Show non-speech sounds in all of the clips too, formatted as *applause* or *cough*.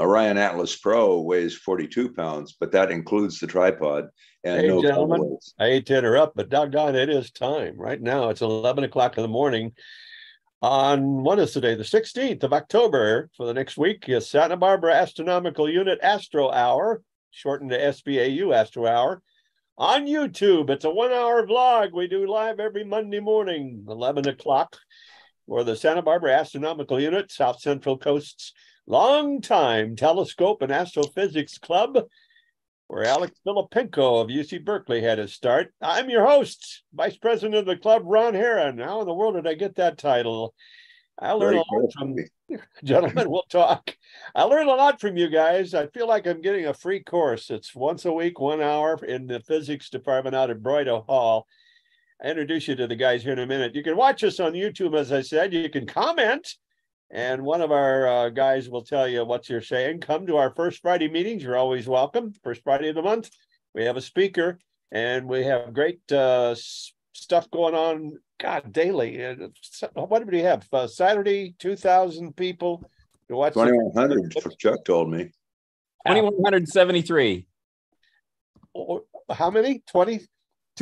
Orion Atlas Pro weighs 42 pounds, but that includes the tripod and Hey, no gentlemen. I hate to interrupt, but doggone, it is time. Right now, it's eleven o'clock in the morning. On what is today, the sixteenth of October for the next week is Santa Barbara Astronomical Unit Astro Hour, shortened to SBAU Astro Hour. On YouTube, it's a one-hour vlog we do live every Monday morning, eleven o'clock. For the Santa Barbara Astronomical Unit, South Central Coast's longtime telescope and astrophysics club where Alex Filippenko of UC Berkeley had his start. I'm your host, Vice President of the club, Ron Herron. How in the world did I get that title? I learned a lot from *laughs* gentlemen. We'll talk. I learned a lot from you guys. I feel like I'm getting a free course. It's once a week, one hour in the physics department out at Broida Hall. I introduce you to the guys here in a minute. You can watch us on YouTube, as I said. You can comment, and one of our uh, guys will tell you what you're saying. Come to our first Friday meetings. You're always welcome. First Friday of the month, we have a speaker, and we have great uh, stuff going on. God, daily. Uh, What did we have? Uh, Saturday, two thousand people to the- 2100, Chuck told me. 2173. Oh, How many? Twenty?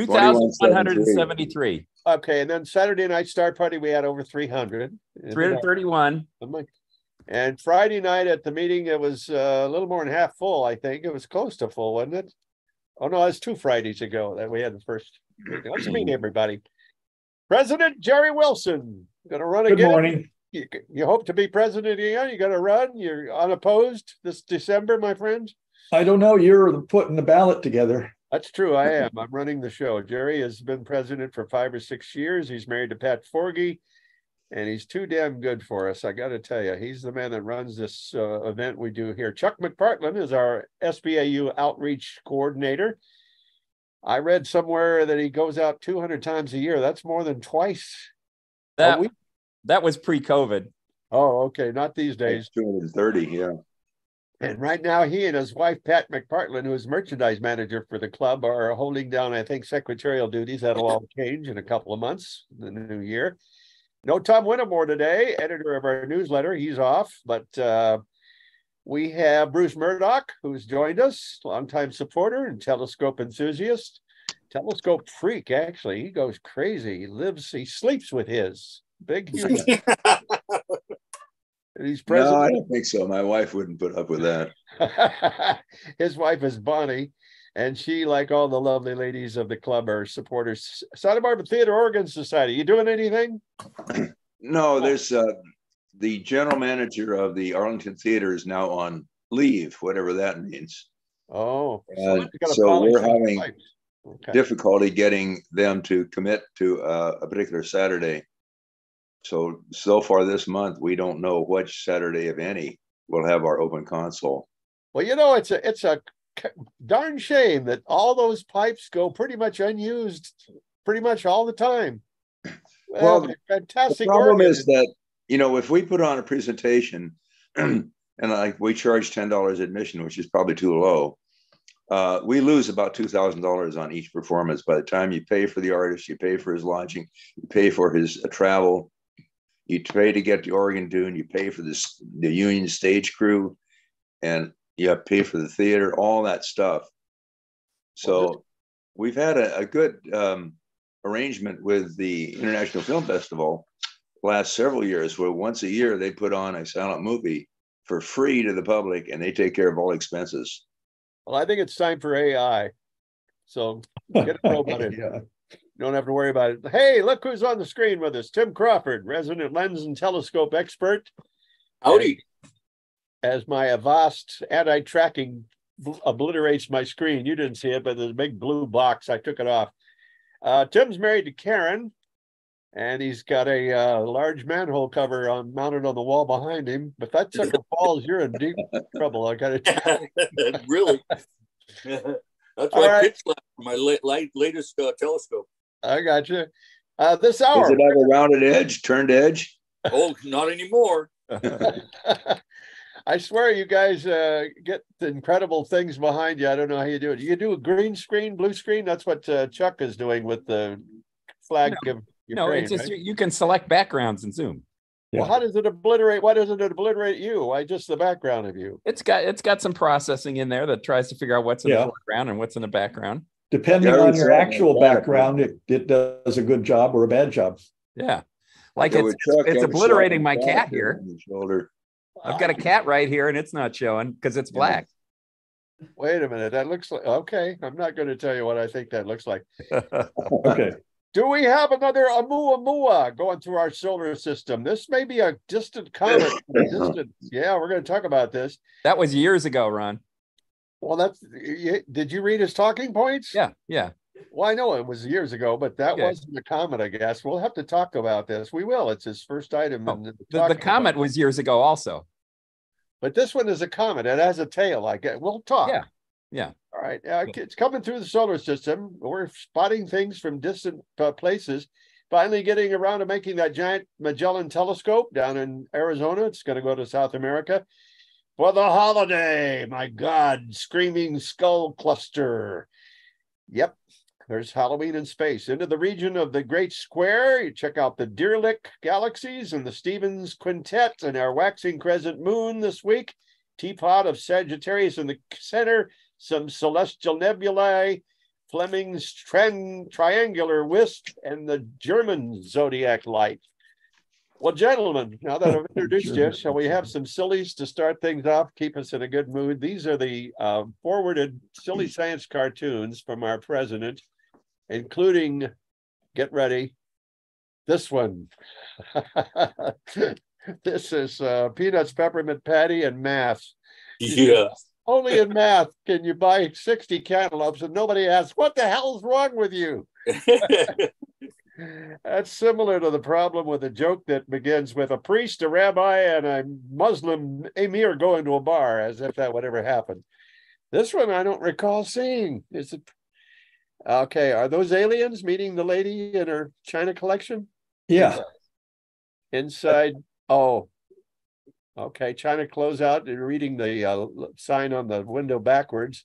2173. Okay, and then Saturday night star party, we had over three hundred. 331. And Friday night at the meeting, it was uh, a little more than half full, I think. It was close to full, wasn't it? Oh, no, it's two Fridays ago that we had the first. meeting. Let's meet everybody. President Jerry Wilson, gonna run Good again? Good morning. You, you hope to be president again? You gonna run? You're unopposed this December, my friend? I don't know, you're putting the ballot together. That's true. I am. I'm running the show. Jerry has been president for five or six years. He's married to Pat Forgy. And he's too damn good for us. I got to tell you, he's the man that runs this uh, event we do here. Chuck McPartland is our SBAU outreach coordinator. I read somewhere that he goes out 200 times a year. That's more than twice. a That, week. that was pre COVID. Oh, okay. Not these days. 230, yeah. And right now, he and his wife, Pat McPartland, who is merchandise manager for the club, are holding down, I think, secretarial duties. That'll all change in a couple of months, the new year. No Tom Winnemore today, editor of our newsletter. He's off, but uh, we have Bruce Murdoch, who's joined us, longtime supporter and telescope enthusiast, telescope freak. Actually, he goes crazy. He lives, he sleeps with his big, *laughs* huge. *laughs* he's No, I don't think so. My wife wouldn't put up with that. *laughs* His wife is Bonnie, and she, like all the lovely ladies of the club, are supporters. Santa Barbara Theater Organ Society. You doing anything? *clears throat* No, there's uh, the general manager of the Arlington Theater is now on leave, whatever that means. Oh, you so we're having. Okay. difficulty getting them to commit to uh, a particular Saturday. So, so far this month, we don't know which Saturday, if any, we'll have our open console. Well, you know, it's a it's a darn shame that all those pipes go pretty much unused, pretty much all the time. Well, The fantastic. problem organ. is that, you know, if we put on a presentation *clears throat* and like we charge ten dollars admission, which is probably too low, uh, we lose about two thousand dollars on each performance. By the time you pay for the artist, you pay for his lodging, you pay for his uh, travel, you pay to get the organ tuned, you pay for this the union stage crew, and you have to pay for the theater, all that stuff. So we've had a, a good um, arrangement with the International Film Festival last several years where once a year they put on a silent movie for free to the public and they take care of all expenses. well, I think it's time for AI. So get a *laughs* robot in. Yeah. You don't have to worry about it. Hey, look who's on the screen with us. Tim Crawford, resident lens and telescope expert. Howdy. As my Avast anti-tracking obliterates my screen. You didn't see it, but there's a big blue box. I took it off. Uh, Tim's married to Karen, and he's got a uh, large manhole cover on mounted on the wall behind him. If that sucker *laughs* falls, you're in deep trouble. I got to *laughs* really? *laughs* That's All why right. Pitch left for my la- la- latest uh, telescope. I got you. Uh, this Does hour. it have a rounded edge, turned edge? Oh, not anymore. *laughs* *laughs* I swear you guys uh, get the incredible things behind you. I don't know how you do it. You do a green screen, blue screen. That's what uh, Chuck is doing with the flag of No, it's just right? you can select backgrounds in Zoom. Well, how does it obliterate? Why doesn't it obliterate you? Why just the background of you? It's got it's got some processing in there that tries to figure out what's in Yeah. the foreground and what's in the background. Depending Yeah, on your actual background, it, it does a good job or a bad job. Yeah. Like So it's with Chuck, it's obliterating my cat here. on the Shoulder. I've got a cat right here and it's not showing because it's Yeah. black. Wait a minute. That looks like okay. I'm not going to tell you what I think that looks like. *laughs* Okay. Do we have another Oumuamua going through our solar system? This may be a distant comet. *coughs* distant. Yeah, we're going to talk about this. that was years ago, Ron. Well, that's. Did you read his talking points? Yeah, yeah. Well, I know it was years ago, but that Okay. wasn't a comet. I guess we'll have to talk about this. We will. It's his first item. Oh, in the, The, point. was years ago also. but this one is a comet. It has a tail. I get. We'll talk. Yeah, yeah. All right. Uh, it's coming through the solar system. We're spotting things from distant uh, places. Finally, getting around to making that giant Magellan telescope down in Arizona. It's going to go to South America for the holiday. My God, screaming skull cluster. Yep. There's Halloween in space. Into the region of the Great Square, you check out the Deer Lick galaxies and the Stephan's Quintet and our waxing crescent moon this week. Teapot of Sagittarius in the center, some celestial nebulae, Fleming's triangular wisp, and the German zodiac light. Well, gentlemen, now that I've *laughs* introduced you, shall we have some sillies to start things off, keep us in a good mood? These are the uh, forwarded silly *clears throat* science cartoons from our president, including, get ready, this one. *laughs* this is uh, Peanuts, Peppermint Patty, and math. Yeah. *laughs* Only in math can you buy 60 cantaloupes and nobody asks, what the hell's wrong with you? That's similar to the problem with a joke that begins with a priest, a rabbi, and a Muslim emir going to a bar, as if that would ever happen. This one I don't recall seeing. Is it okay? Are those aliens meeting the lady in her China collection? Yeah. Inside, oh, okay, China closeout and reading the uh, sign on the window backwards.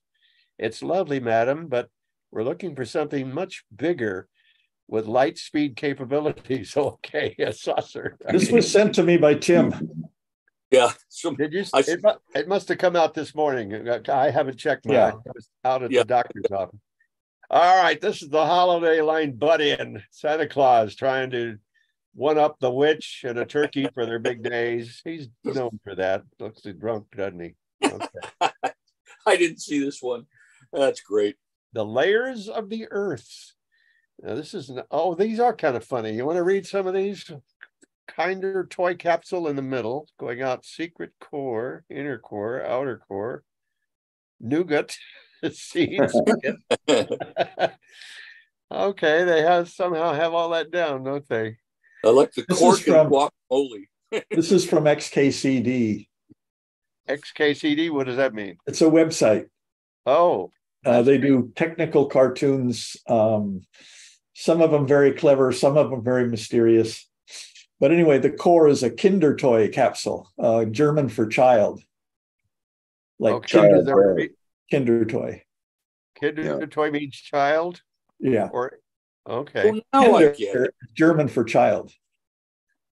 It's lovely, madam, but we're looking for something much bigger with light speed capabilities. *laughs* Okay, a saucer. This was sent to me by Tim. Yeah. Some, Did you? I- It, it must have come out this morning. Uh, I haven't checked mine. Yeah. I was out at Yeah. the doctor's office. All right, this is the holiday line butt in. Santa Claus trying to one up the witch and a turkey for their big days. He's known for that. Looks drunk, doesn't he? Okay. *laughs* I didn't see this one. That's great. the layers of the earth. Now, this is n- oh, these are kind of funny. You want to read some of these? Kinder toy capsule in the middle, going out secret core, inner core, outer core, nougat *laughs* seeds. *laughs* *laughs* okay, they have somehow have all that down, don't they? I like the This is cork and from- guacamole. This is from XKCD. XKCD, what does that mean? It's a website. Oh, Uh, they do technical cartoons. Um, some of them very clever, some of them very mysterious. But anyway, the core is a Kinder toy capsule, uh, German for child. Like okay. Kinder, Is there Kinder toy. Kinder Yeah. toy means child, Yeah. or okay, Oh, now Kinder. German for child.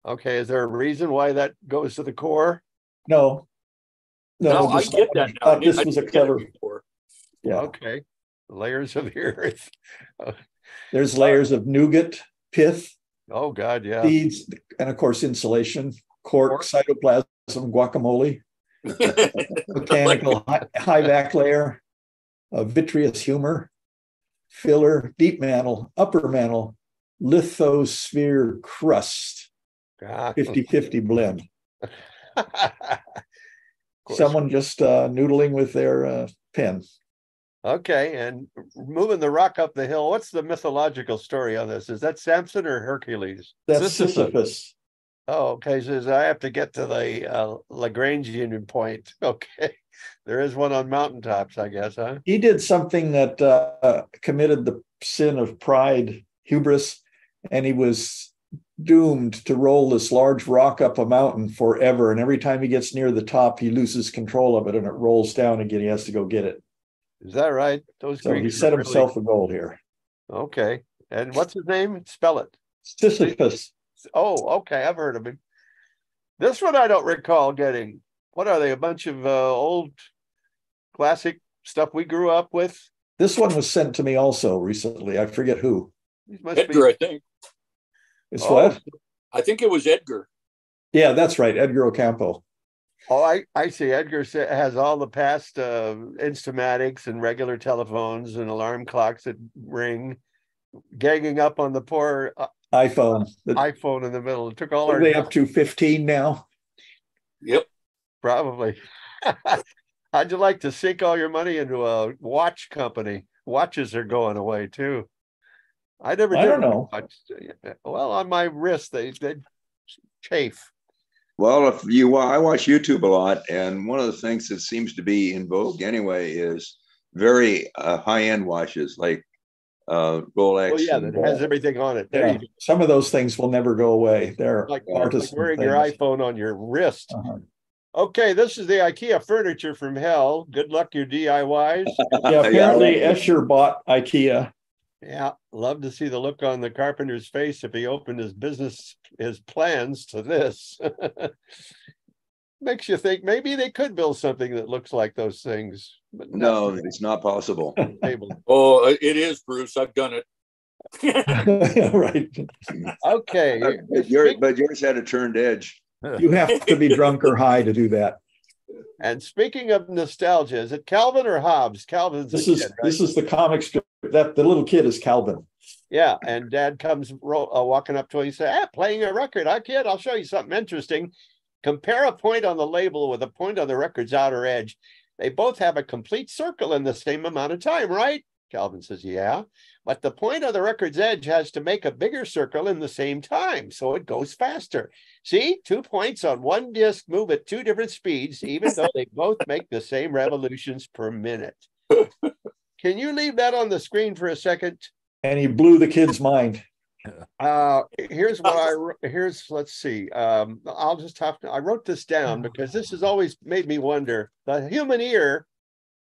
okay. Is there a reason why that goes to the core? No. No, I just get that now. thought I this didn't- was a didn't clever, before. yeah. Okay, layers of the *laughs* earth. There's layers of nougat, pith, Oh, God, yeah. seeds, and of course insulation, cork, Cork. cytoplasm, guacamole, *laughs* mechanical high, high vac layer, a vitreous humor, filler, deep mantle, upper mantle, lithosphere crust, Ah. 50-50 blend. *laughs* Someone just uh, noodling with their uh, pen. Okay, and moving the rock up the hill, what's the mythological story on this? Is that Samson or Hercules? That's Sisyphus. Sisyphus. Oh, okay, says I have to get to the uh, Lagrangian point. *laughs* Okay, there is one on mountaintops, I guess, huh? He did something that uh, committed the sin of pride, hubris, and he was doomed to roll this large rock up a mountain forever. And every time he gets near the top, he loses control of it and it rolls down again. He has to go get it. Is that right? Those So he Greeks set were really- himself a goal here. Okay, and what's his name? Spell it. Sisyphus. Oh, okay, I've heard of him. This one I don't recall getting. What are they? A bunch of uh, old classic stuff we grew up with. This one was sent to me also recently. I forget who. These must Edgar, be. I think. It's Oh. what? I think it was Edgar. Yeah, that's right. Edgar Ocampo. Oh, I, I see. Edgar has all the past uh, instamatics and regular telephones and alarm clocks that ring, ganging up on the poor uh, iPhone. The- iPhone in the middle. It took all What our are they up to 15 now? Yep. probably. *laughs* How'd you like to sink all your money into a watch company? Watches are going away too. I never I don't know. watch- Well, on my wrist, they they chafe. Well, if you, wa- I watch YouTube a lot, and one of the things that seems to be in vogue anyway is very uh, high-end watches like uh, Rolex. Well, yeah, that has everything on it. There Yeah. you go. Some of those things will never go away. They're Like, like artisan wearing your iPhone on your wrist. Uh-huh. Okay, this is the IKEA furniture from hell. Good luck, your DIYs. *laughs* Yeah, apparently Yeah. Escher bought IKEA. Yeah, love to see the look on the carpenter's face if he opened his business, his plans to this. *laughs* Makes you think maybe they could build something that looks like those things. But not No, for it's not possible. *laughs* Oh, uh, it is, Bruce. I've done it. *laughs* right. Okay. But yours, but yours had a turned edge. You have to be drunk or high to do that. And speaking of nostalgia, is it Calvin or Hobbes? Calvin's This is kid, right? this is the comic strip. That the little kid is Calvin. Yeah, and Dad comes ro- uh, walking up to him. He said, "Ah, playing a record, huh, kid? I'll show you something interesting. Compare a point on the label with a point on the record's outer edge. They both have a complete circle in the same amount of time, right?" Calvin says, "Yeah, but the point on the record's edge has to make a bigger circle in the same time, so it goes faster. See, two points on one disc move at two different speeds, even though they both make the same revolutions per minute." *laughs* Can you leave that on the screen for a second? And he blew the kid's mind. *laughs* Uh, here's what I, wr- here's, let's see, um, I'll just have to, I wrote this down because this has always made me wonder. The human ear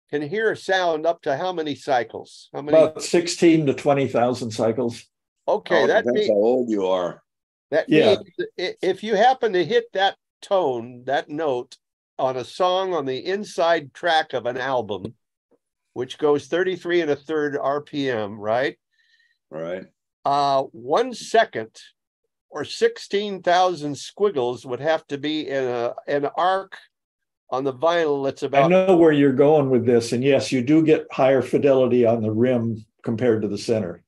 can hear a sound up to how many cycles? How many? About 16 to 20,000 cycles. Okay, Oh, that means, how old you are. that Yeah. means if you happen to hit that tone, that note on a song on the inside track of an album, which goes 33 and a third RPM, right? Right. uh, one second or 16,000 squiggles would have to be in a, an arc on the vinyl that's about. I know where you're going with this. And yes, you do get higher fidelity on the rim compared to the center.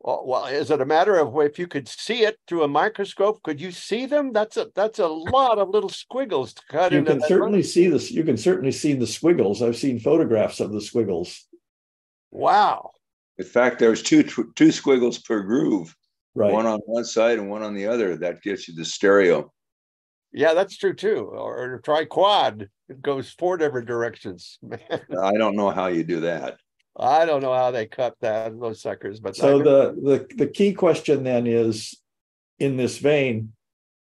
well, well, is it a matter of if you could see it through a microscope, could you see them? That's a, that's a lot of little squiggles to cut You can certainly see this. You can certainly see the squiggles. I've seen photographs of the squiggles. Wow. In fact, there's two two squiggles per groove, Right. one on one side and one on the other. That gets you the stereo. Yeah, that's true too. Or, or try quad. It goes four different directions. *laughs* Man, I don't know how you do that. I don't know how they cut that, those suckers, but. So the, the the key question then is in this vein,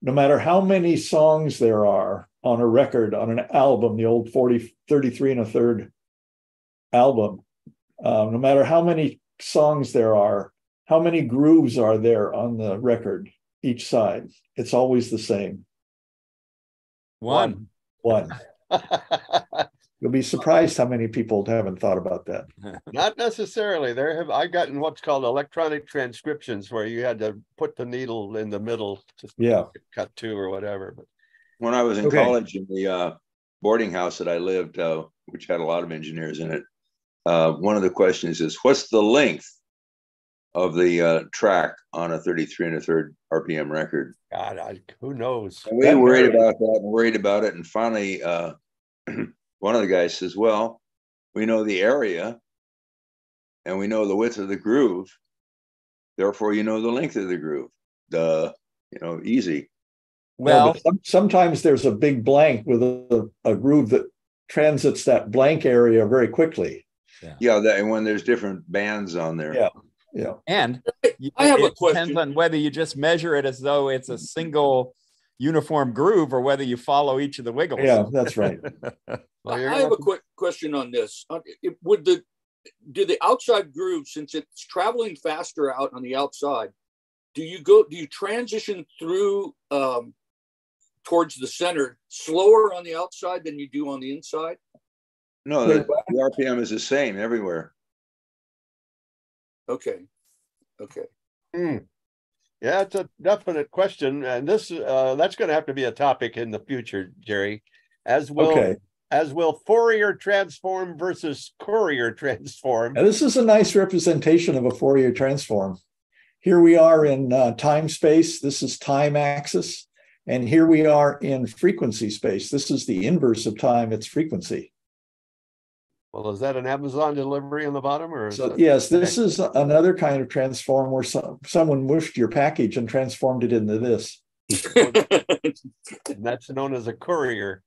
no matter how many songs there are on a record, on an album, the old 40, 33 and a third album, um, no matter how many songs there are, how many grooves are there on the record each side? It's always the same. One. One. *laughs* You'll be surprised how many people haven't thought about that. *laughs* Not necessarily. There have I've gotten what's called electronic transcriptions where you had to put the needle in the middle to Yeah. cut two or whatever. But When I was in Okay. college in the uh, boarding house that I lived, uh, which had a lot of engineers in it, uh, one of the questions is, what's the length of the uh, track on a 33 and a third RPM record? God, I, who knows? And we That worried varies. about that and worried about it. And finally, uh, *clears throat* one of the guys says, Well, we know the area and we know the width of the groove. Therefore, you know the length of the groove. The, you know, easy. Well, but some- sometimes there's a big blank with a, a groove that transits that blank area very quickly. Yeah. That, and when there's different bands on there. Yeah. Yeah. and you- I have a it depends question. on whether you just measure it as though it's a single uniform groove or whether you follow each of the wiggles. Yeah, that's right. *laughs* Well, I you're I gonna have a quick question on this. Uh, Would the do the outside groove, since it's traveling faster out on the outside, do you go? Do you transition through um, towards the center slower on the outside than you do on the inside? No, the, the RPM is the same everywhere. Okay. Okay. Hmm. Yeah, it's a definite question, and this uh, that's going to have to be a topic in the future, Jerry. As will Okay. as will Fourier transform versus Courier transform. Now, this is a nice representation of a Fourier transform. Here we are in uh, time space. This is time axis. And here we are in frequency space. This is the inverse of time, it's frequency. Well, is that an Amazon delivery on the bottom, or So that- yes, this is another kind of transform where some, someone mushed your package and transformed it into this. *laughs* and that's known as a courier?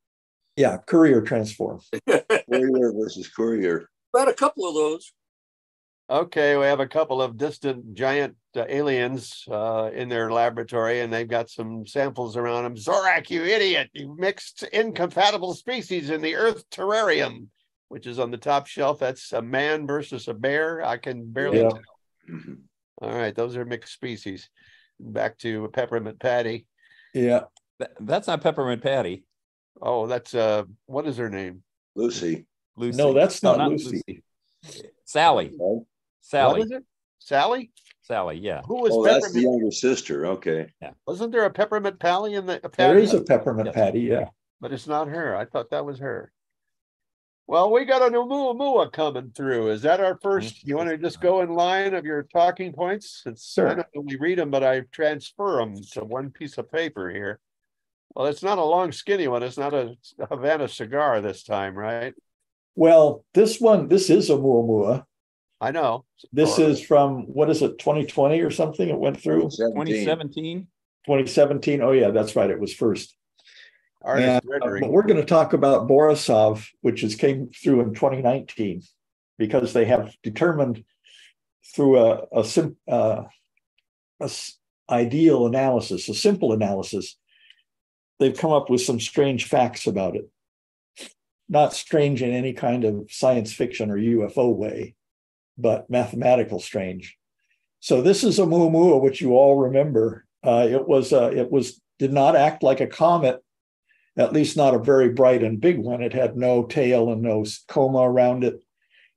Yeah, courier transform. Courier versus courier. About a couple of those. Okay, we have a couple of distant giant uh, aliens uh, in their laboratory, and they've got some samples around them. Zorak, you idiot! You mixed incompatible species in the Earth terrarium, which is on the top shelf. That's a man versus a bear. I can barely Yeah. tell. All right, those are mixed species. Back to peppermint patty. Yeah, That, that's not Peppermint Patty. Oh, that's uh, what is her name? Lucy. Lucy. No, that's not Lucy. Sally. right? Sally. is it? Sally? Sally. Yeah. Who was Oh, that's the younger sister. Okay. Yeah. Wasn't there a peppermint patty in the? a there patty? is a peppermint Yes. patty. Yeah. but it's not her. I thought that was her. Well, we got a new Oumuamua coming through. Is that our first? You want to just go in line of your talking points? It's I Sure. not only read them, but I transfer them to one piece of paper here. Well, it's not a long, skinny one. It's not a Havana cigar this time, right? Well, this one, this is Oumuamua. I know. This Or- is from, what is it, 2020 or something? It went through 2017. 2017. Oh, yeah, that's right. It was first. Artist And, uh, but we're going to talk about Borisov, which is came through in 2019, because they have determined through a, a, sim, uh, a ideal analysis, a simple analysis, they've come up with some strange facts about it. Not strange in any kind of science fiction or UFO way, but mathematical strange. So this is Oumuamua, which you all remember. Uh, it was uh, it was did not act like a comet at least not a very bright and big one. It had no tail and no coma around it.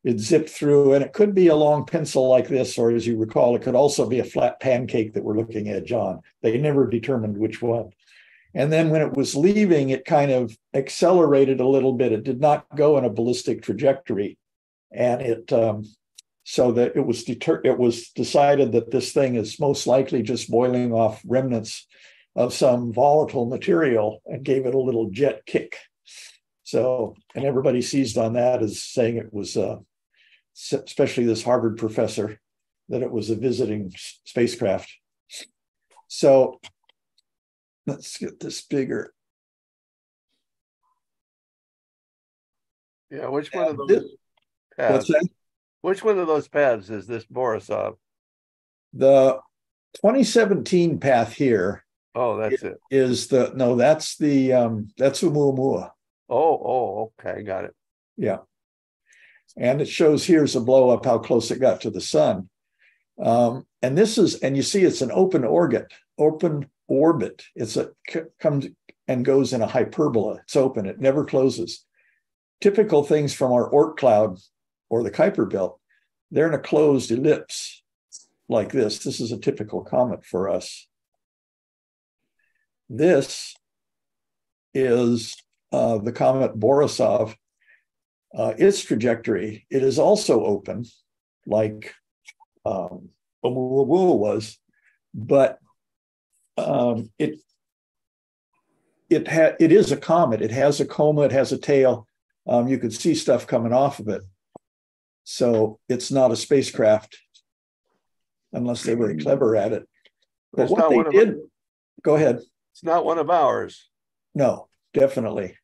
It zipped through, and it could be a long pencil like this, or as you recall, it could also be a flat pancake that we're looking at, John. They never determined which one. And then when it was leaving, it kind of accelerated a little bit. It did not go in a ballistic trajectory, and it um, so that it was deter- it was decided that this thing is most likely just boiling off remnants of some volatile material and gave it a little jet kick. So, and everybody seized on that as saying it was, uh, especially this Harvard professor, that it was a visiting spacecraft. So, let's get this bigger. yeah, which one of those this- paths? Which one of those paths is this Borisov? The 2017 path here Oh, that's it. is the no, that's the um, that's Oumuamua. Oh, oh, okay, got it. Yeah. And it shows here's a blow up how close it got to the sun. Um, and this is, and you see it's an open orbit, open orbit. It's a c- comes and goes in a hyperbola. It's open, it never closes. Typical things from our Oort cloud or the Kuiper belt, they're in a closed ellipse like this. This is a typical comet for us. This is uh, the comet Borisov uh, its trajectory, it is also open, like um, Oumuamua was, but um, it it ha- it is a comet. It has a coma. It has a tail. Um, you could see stuff coming off of it. So it's not a spacecraft, unless they were clever at it. But what they did, go ahead. It's not one of ours. No, definitely.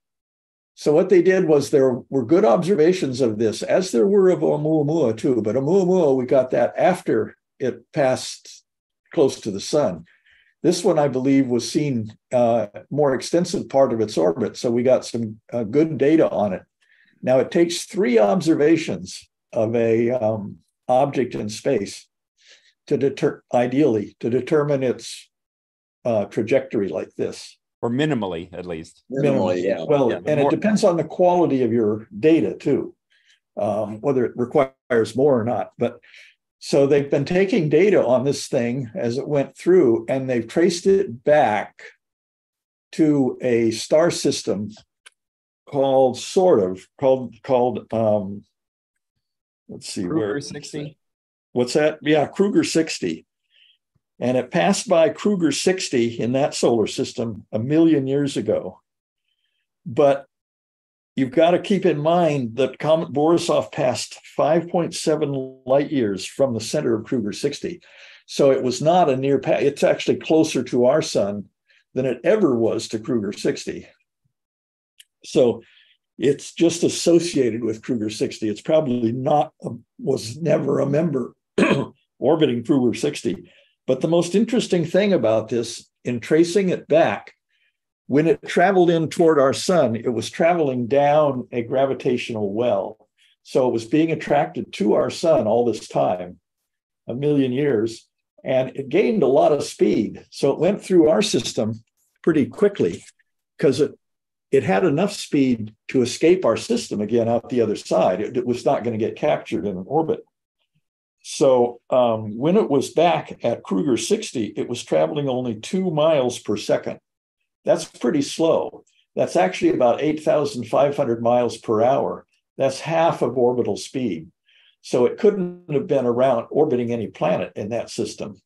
So what they did was there were good observations of this, as there were of Oumuamua too. But Oumuamua, we got that after it passed close to the sun. This one, I believe, was seen uh, more extensive part of its orbit, so we got some uh, good data on it. Now it takes three observations of a um, object in space to deter, ideally, to determine its uh, trajectory like this. or minimally at least. Minimally, yeah. Well, Yeah, and more- it depends on the quality of your data too, um, whether it requires more or not. But so they've been taking data on this thing as it went through, and they've traced it back to a star system called sort of called called um let's see where Kruger 60. What's that? Yeah, Kruger 60. And it passed by Kruger 60 in that solar system a million years ago. But you've got to keep in mind that Comet Borisov passed 5.7 light years from the center of Kruger 60. So it was not a near pass. It's actually closer to our sun than it ever was to Kruger 60. So it's just associated with Kruger 60. It's probably not, a, was never a member *clears throat* orbiting Kruger 60. But the most interesting thing about this, in tracing it back, when it traveled in toward our sun, it was traveling down a gravitational well. So it was being attracted to our sun all this time, a million years, and it gained a lot of speed. So it went through our system pretty quickly because it it had enough speed to escape our system again out the other side. It, it was not going to get captured in an orbit. So um, when it was back at Kruger 60, it was traveling only two miles per second. That's pretty slow. That's actually about 8,500 miles per hour. That's half of orbital speed. So it couldn't have been around orbiting any planet in that system.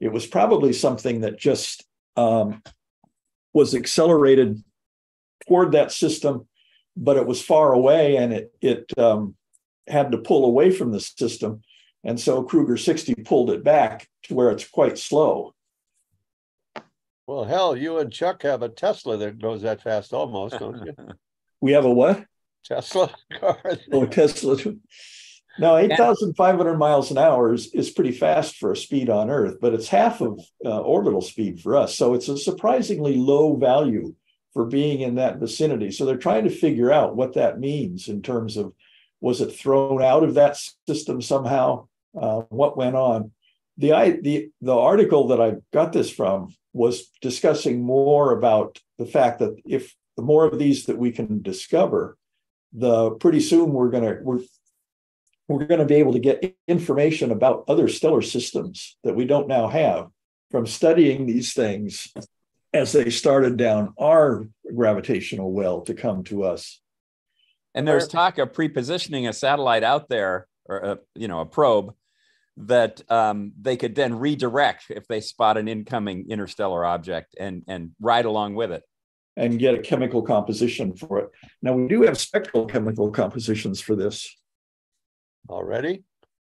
It was probably something that just um, was accelerated toward that system, but it was far away and it it um, had to pull away from the system, and so Kruger 60 pulled it back to where it's quite slow. Well, hell, you and Chuck have a Tesla that goes that fast almost, don't you? *laughs* We have a what? Tesla car. *laughs* Oh, Tesla. No, 8,500 miles an hour is, is pretty fast for a speed on Earth, but it's half of uh, orbital speed for us. So it's a surprisingly low value for being in that vicinity. So they're trying to figure out what that means in terms of was it thrown out of that system somehow? Uh, what went on? The, I, the the article that I got this from was discussing more about the fact that if the more of these that we can discover, the pretty soon we're gonna we're we're going to be able to get information about other stellar systems that we don't now have from studying these things as they started down our gravitational well to come to us. And there's talk of prepositioning a satellite out there, or a, you know, a probe that um, they could then redirect if they spot an incoming interstellar object and and ride along with it. And get a chemical composition for it. Now we do have spectral chemical compositions for this, Already?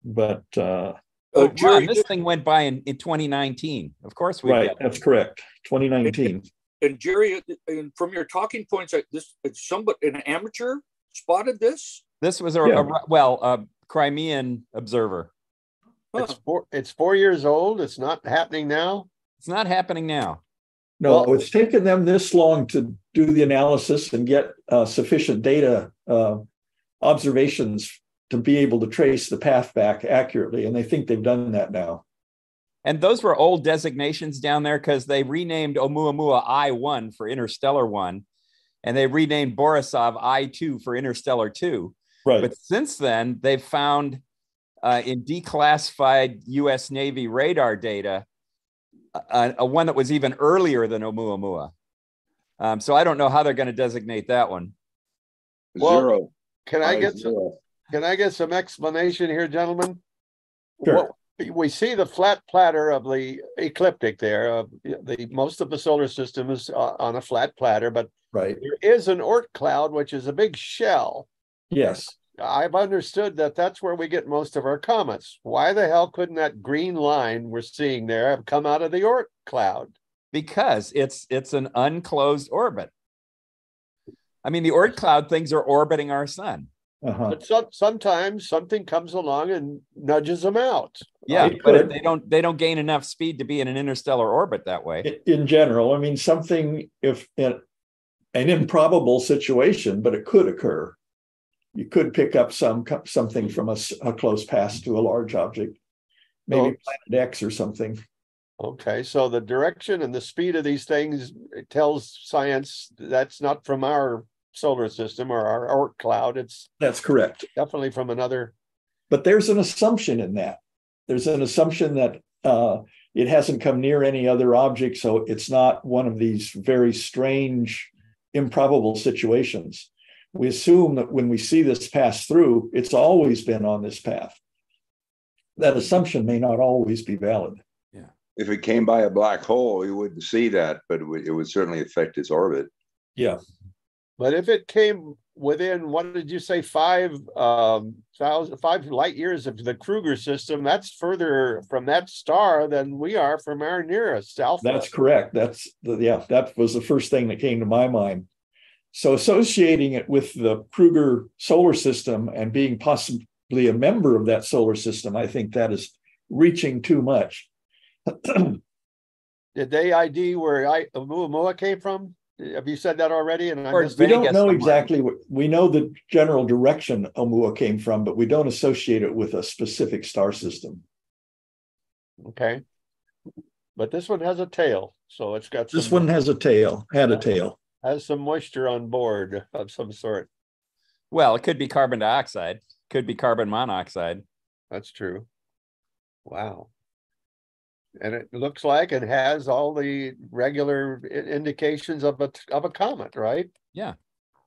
but uh, Uh, Ron, Jerry, this thing went by in, in 2019. Of course, we right, that's correct. 2019. and Jerry, and from your talking points, I- this somebody an amateur spotted this. This was a, Yeah. a well, a Crimean observer. Huh. It's four, it's four years old. It's not happening now. It's not happening now. No, Well- it's taken them this long to do the analysis and get uh, sufficient data uh, observations to be able to trace the path back accurately. And they think they've done that now. And those were old designations down there because they renamed Oumuamua I-1 for Interstellar 1, and they renamed Borisov I-2 for Interstellar 2. Right. But since then, they've found uh, in declassified U.S. Navy radar data a, a one that was even earlier than Oumuamua. Um, so I don't know how they're going to designate that one. Well, Zero. Can I Pi get some, can I get some explanation here, gentlemen? Sure. What- We see the flat platter of the ecliptic there. Of the most of the solar system is uh, on a flat platter, but Right. there is an Oort cloud, which is a big shell. Yes. I've understood that that's where we get most of our comets. Why the hell couldn't that green line we're seeing there have come out of the Oort cloud? because it's it's an unclosed orbit. I mean, the Oort cloud things are orbiting our sun. Uh-huh. But some, sometimes something comes along and nudges them out. Yeah, It but could. they don't they don't gain enough speed to be in an interstellar orbit that way. In general, I mean, something if in an improbable situation, but it could occur. You could pick up some something from a close pass to a large object, maybe Oh. planet X or something. Okay, so the direction and the speed of these things tells science that's not from our solar system or our Oort cloud. It's That's correct. definitely from another. But there's an assumption in that. There's an assumption that uh, it hasn't come near any other object, so it's not one of these very strange, improbable situations. We assume that when we see this pass through, it's always been on this path. That assumption may not always be valid. Yeah. If it came by a black hole, you wouldn't see that, but it would, it would certainly affect its orbit. Yeah. But if it came within, what did you say, five um thousand, five light years of the Kruger system, that's further from that star than we are from our nearest Alpha. That's correct. That's the, yeah, that was the first thing that came to my mind. So associating it with the Kruger solar system and being possibly a member of that solar system, I think that is reaching too much. *clears throat* Did they ID where I Oumuamua came from? Have you said that already? And I Or missed We don't know exactly what we know the general direction Oumuamua came from, but we don't associate it with a specific star system. Okay. But this one has a tail, so it's got This one has a tail, had a uh, tail. Has some moisture on board of some sort. Well, it could be carbon dioxide, could be carbon monoxide. That's true. Wow. And it looks like it has all the regular indications of a of a comet, right? Yeah.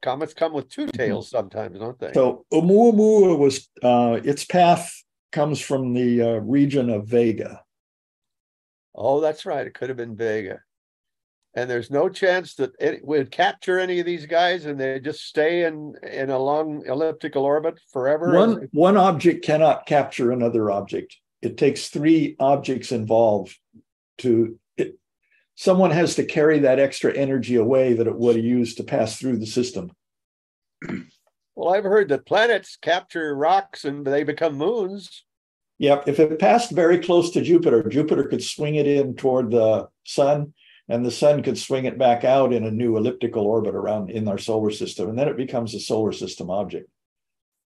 Comets come with two tails sometimes, don't they? So Oumuamua was uh, its path comes from the uh, region of Vega. Oh, that's right. It could have been Vega. And there's no chance that it would capture any of these guys and they just stay in in a long elliptical orbit forever. One one object cannot capture another object. It takes three objects involved to it. Someone has to carry that extra energy away that it would have used to pass through the system. Well, I've heard that planets capture rocks and they become moons. Yep. If it passed very close to Jupiter, Jupiter could swing it in toward the sun, and the sun could swing it back out in a new elliptical orbit around in our solar system, and then it becomes a solar system object.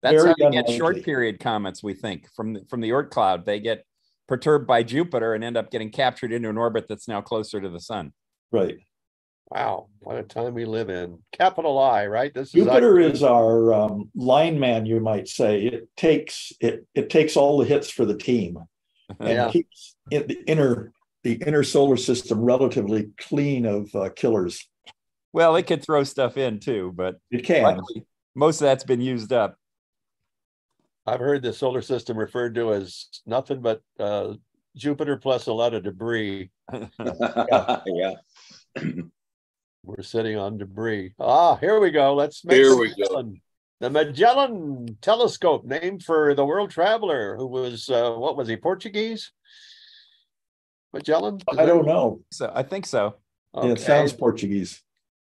That's Very how you get short period comets, we think, from the, from the Oort cloud. They get perturbed by Jupiter and end up getting captured into an orbit that's now closer to the sun. Right. Wow, what a time we live in. Capital I, right? This is Jupiter is our um, line man, you might say. It takes it it takes all the hits for the team *laughs* and Yeah. keeps it, the inner the inner solar system relatively clean of uh, killers. Well, it could throw stuff in too, but It can. luckily, most of that's been used up. I've heard the solar system referred to as nothing but uh, Jupiter plus a lot of debris. *laughs* yeah. We're sitting on debris. Ah, here we go. Let's make Here the we go. Magellan. The Magellan telescope, named for the world traveler who was uh, what was he Portuguese? Magellan. Is I don't know. So I think so. Yeah, It Okay. sounds Portuguese.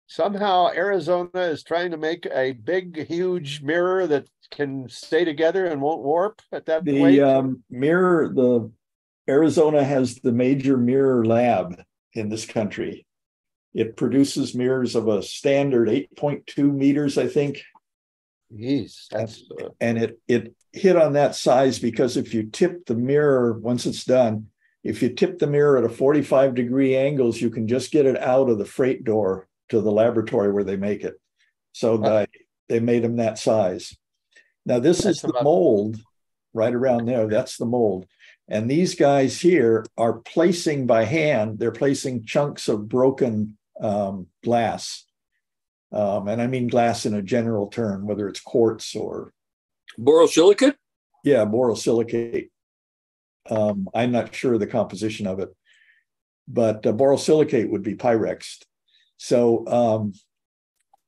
somehow Arizona is trying to make a big, huge mirror that can stay together and won't warp at that The point. um, mirror, the Arizona has the major mirror lab in this country. It produces mirrors of a standard 8.2 meters, I think. Jeez, that's uh, and it it hit on that size because if you tip the mirror once it's done if you tip the mirror at a 45 degree angles you can just get it out of the freight door to the laboratory where they make it so Huh. they, they made them that size now this That's is the about- mold right around there that's the mold and these guys here are placing by hand they're placing chunks of broken um, glass um, and i mean glass in a general term whether it's quartz or Borosilicate? yeah, borosilicate. Um, I'm not sure the composition of it, but uh, borosilicate would be pyrexed. So um,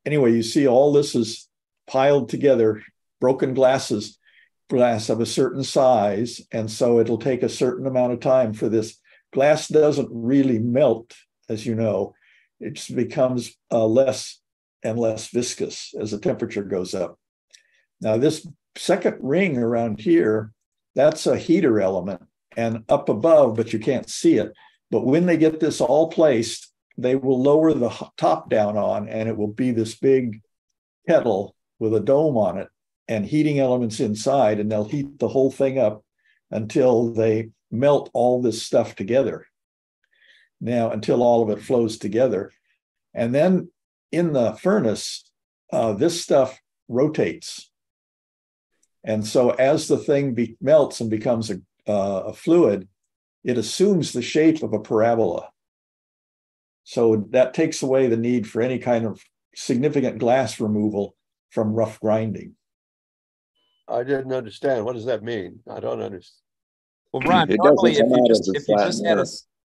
anyway, you see all this is piled together, broken glasses, glass of a certain size, and so it'll take a certain amount of time for this. Glass doesn't really melt, as you know. It just becomes uh, less and less viscous as the temperature goes up. Now, this second ring around here, that's a heater element and up above, but you can't see it. But when they get this all placed, they will lower the top down on and it will be this big kettle with a dome on it and heating elements inside, and they'll heat the whole thing up until they melt all this stuff together. now until all of it flows together. And then in the furnace, uh, this stuff rotates. And so as the thing be- melts and becomes a, uh, a fluid, it assumes the shape of a parabola. So that takes away the need for any kind of significant glass removal from rough grinding. I didn't understand. What does that mean? I don't understand. Well, Ron, It normally if you just if you just had a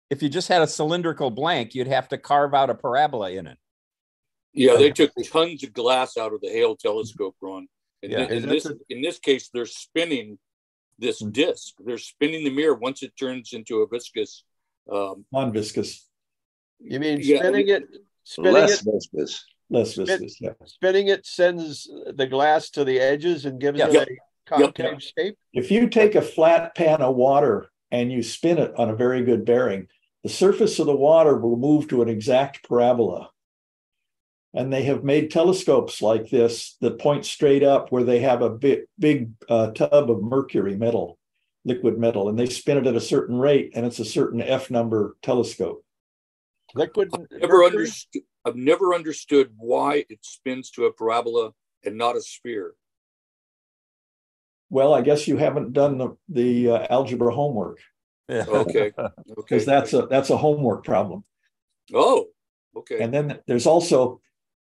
if you just had a cylindrical blank, you'd have to carve out a parabola in it. Yeah, they took tons of glass out of the Hale telescope, Ron. And Yeah. in, this the- in this case, they're spinning this disc. They're spinning the mirror once it turns into a viscous. Um, Non-viscous, You mean Yeah, spinning it, spinning Less it, viscous. less viscous. Yeah. spinning it sends the glass to the edges and gives Yeah. it Yep. a concave shape? If you take a flat pan of water and you spin it on a very good bearing, the surface of the water will move to an exact parabola. And they have made telescopes like this that point straight up where they have a big, big uh, tub of mercury metal, liquid metal, and they spin it at a certain rate and it's a certain F number telescope. Liquid. never understood. I've never understood why it spins to a parabola and not a sphere. Well, I guess you haven't done the, the uh, algebra homework yeah. *laughs* Okay, *laughs* okay. because that's a that's a homework problem. oh, okay. And then there's also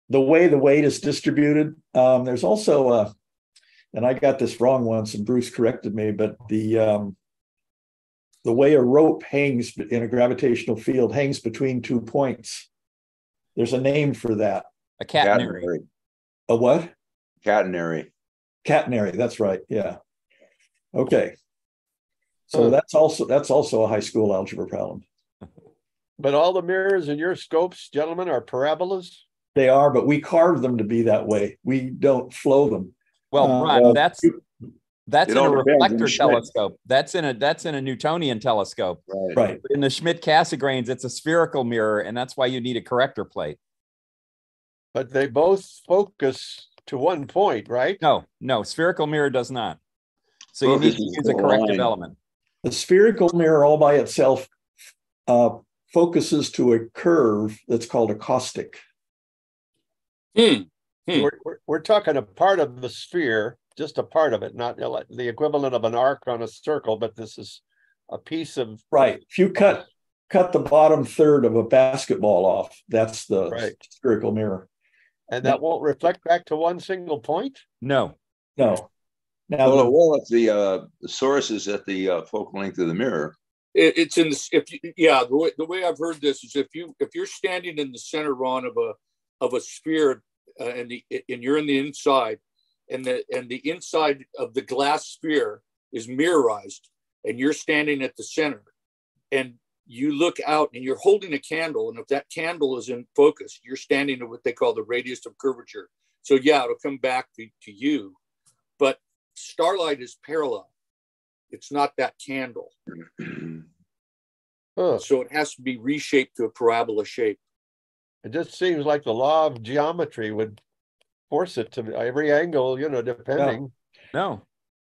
the way the weight is distributed. Um, there's also, uh, and I got this wrong once, and Bruce corrected me, but the um, the way a rope hangs in a gravitational field hangs between two points. There's a name for that. A catenary. Catenary. A what? Catenary. Catenary. That's right. Yeah. Okay. So Huh. that's also that's also a high school algebra problem. But all the mirrors in your scopes, gentlemen, are parabolas? They are, but we carve them to be that way. We don't flow them. Well, Uh, Ron, uh, that's that's in a all depends on reflector the telescope. That's in a that's in a Newtonian telescope. Right. Right. In the Schmidt Cassegrains, it's a spherical mirror, and that's why you need a corrector plate. But they both focus to one point, right? No, no, spherical mirror does not. So you need to use a to a corrective line. element. The spherical mirror all by itself uh, focuses to a curve that's called a caustic. Hmm. Hmm. We're, we're, we're talking a part of the sphere, just a part of it, not the equivalent of an arc on a circle, but this is a piece of. Right. If you cut cut the bottom third of a basketball off, that's the Right. spherical mirror. And that won't reflect back to one single point? No, No. Now Well, it the, will if the, uh, the source is at the uh, focal length of the mirror. It, it's in this. If you, yeah, the way, the way I've heard this is if you if you're standing in the center, Ron, of a of a sphere, uh, and the and you're in the inside, and the and the inside of the glass sphere is mirrorized, and you're standing at the center, and you look out and you're holding a candle, and if that candle is in focus, you're standing at what they call the radius of curvature. So yeah, it'll come back to, to you, but starlight is parallel. It's not that candle. *clears throat* Huh. So it has to be reshaped to a parabola shape. It just seems like the law of geometry would force it to every angle, you know, depending. no.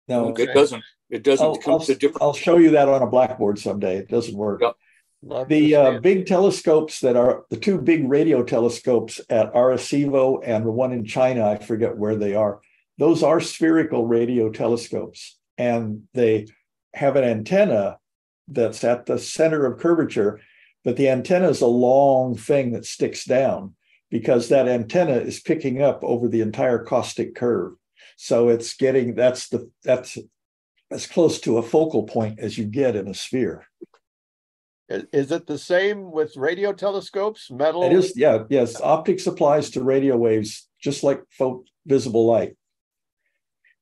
no. Okay. It doesn't. It doesn't I'll, come I'll, to different. I'll show you that on a blackboard someday. It doesn't work. Yep. Love The uh, big telescopes that are the two big radio telescopes at Arecibo and the one in China, I forget where they are. Those are spherical radio telescopes, and they have an antenna that's at the center of curvature, but the antenna is a long thing that sticks down because that antenna is picking up over the entire caustic curve. So it's getting that's the that's as close to a focal point as you get in a sphere. Is, it the same with radio telescopes, metal? It is, yeah, yes. Optics applies to radio waves just like visible light.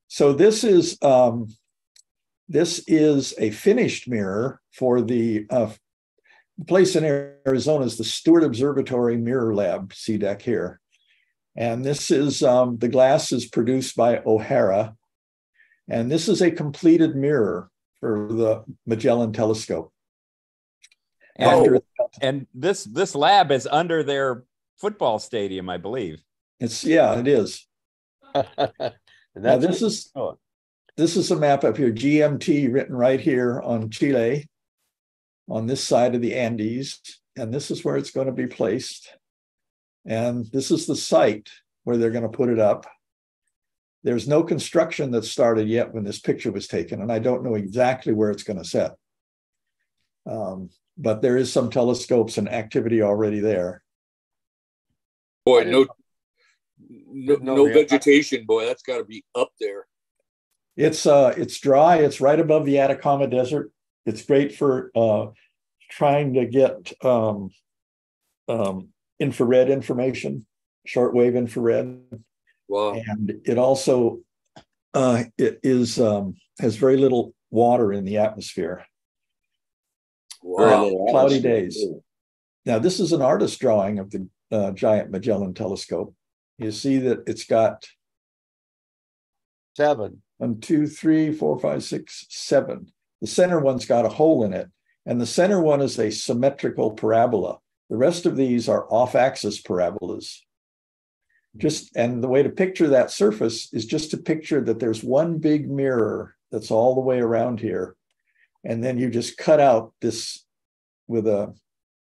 So this is um, this is a finished mirror for the uh, the place in Arizona is the Steward Observatory Mirror Lab, CDEC here, and this is um, the glass is produced by Ohara, and this is a completed mirror for the Magellan Telescope. And, After and this this lab is under their football stadium, I believe. it's yeah, it is. *laughs* And Now, this is oh, this is a map up here, GMT written right here on Chile, on this side of the Andes. and this is where it's going to be placed. And this is the site where they're going to put it up. There's no construction that started yet when this picture was taken, and I don't know exactly where it's going to set. Um, but there is some telescopes and activity already there. Boy, no, no, no vegetation. Boy, that's got to be up there. It's uh, it's dry. It's right above the Atacama Desert. It's great for uh, trying to get um, um, infrared information, shortwave infrared. Wow. And it also uh, it is um, has very little water in the atmosphere. Wow. Cloudy days. Now, this is an artist drawing of the uh, giant Magellan telescope. You see that it's got seven, one, two, three, four, five, six, seven. The center one's got a hole in it, and the center one is a symmetrical parabola. The rest of these are off axis parabolas. Just and the way to picture that surface is just to picture that there's one big mirror that's all the way around here. And then you just cut out this with a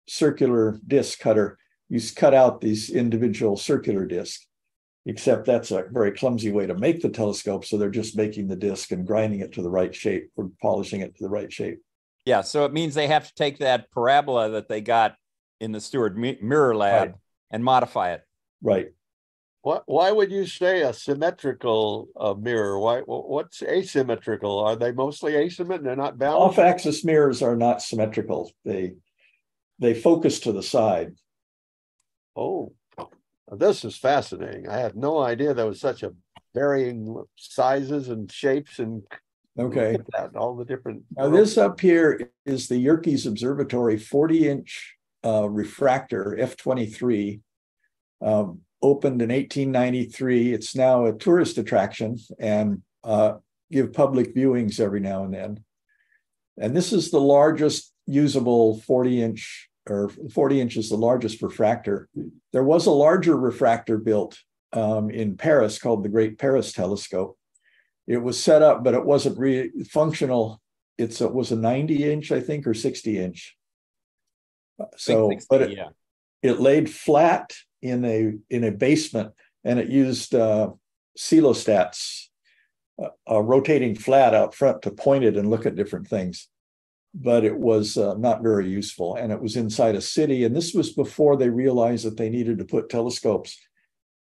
circular disc cutter. You cut out these individual circular discs, except that's a very clumsy way to make the telescope. So they're just making the disc and grinding it to the right shape or polishing it to the right shape. Yeah. So it means they have to take that parabola that they got in the Steward Mirror Lab right. and modify it. Right. What, why would you say a symmetrical uh, mirror? Why? What's asymmetrical? Are they mostly asymmetrical? They're not balanced. Off-axis mirrors are not symmetrical. They they focus to the side. Oh, this is fascinating. I had no idea there was such a varying sizes and shapes and okay, all the different. Now this up here is the Yerkes Observatory 40 inch uh, refractor F23. Um, opened in 1893. It's now a tourist attraction and uh, give public viewings every now and then. And this is the largest usable 40 inch or 40 inches, the largest refractor. There was a larger refractor built um, in Paris called the Great Paris Telescope. It was set up, but it wasn't really functional. It's, it was a 90 inch, I think, or 60 inch. So, 60, but it, yeah. it laid flat in a in a basement, and it used uh, coelostats, uh, a rotating flat out front to point it and look at different things. But it was uh, not very useful, and it was inside a city. And this was before they realized that they needed to put telescopes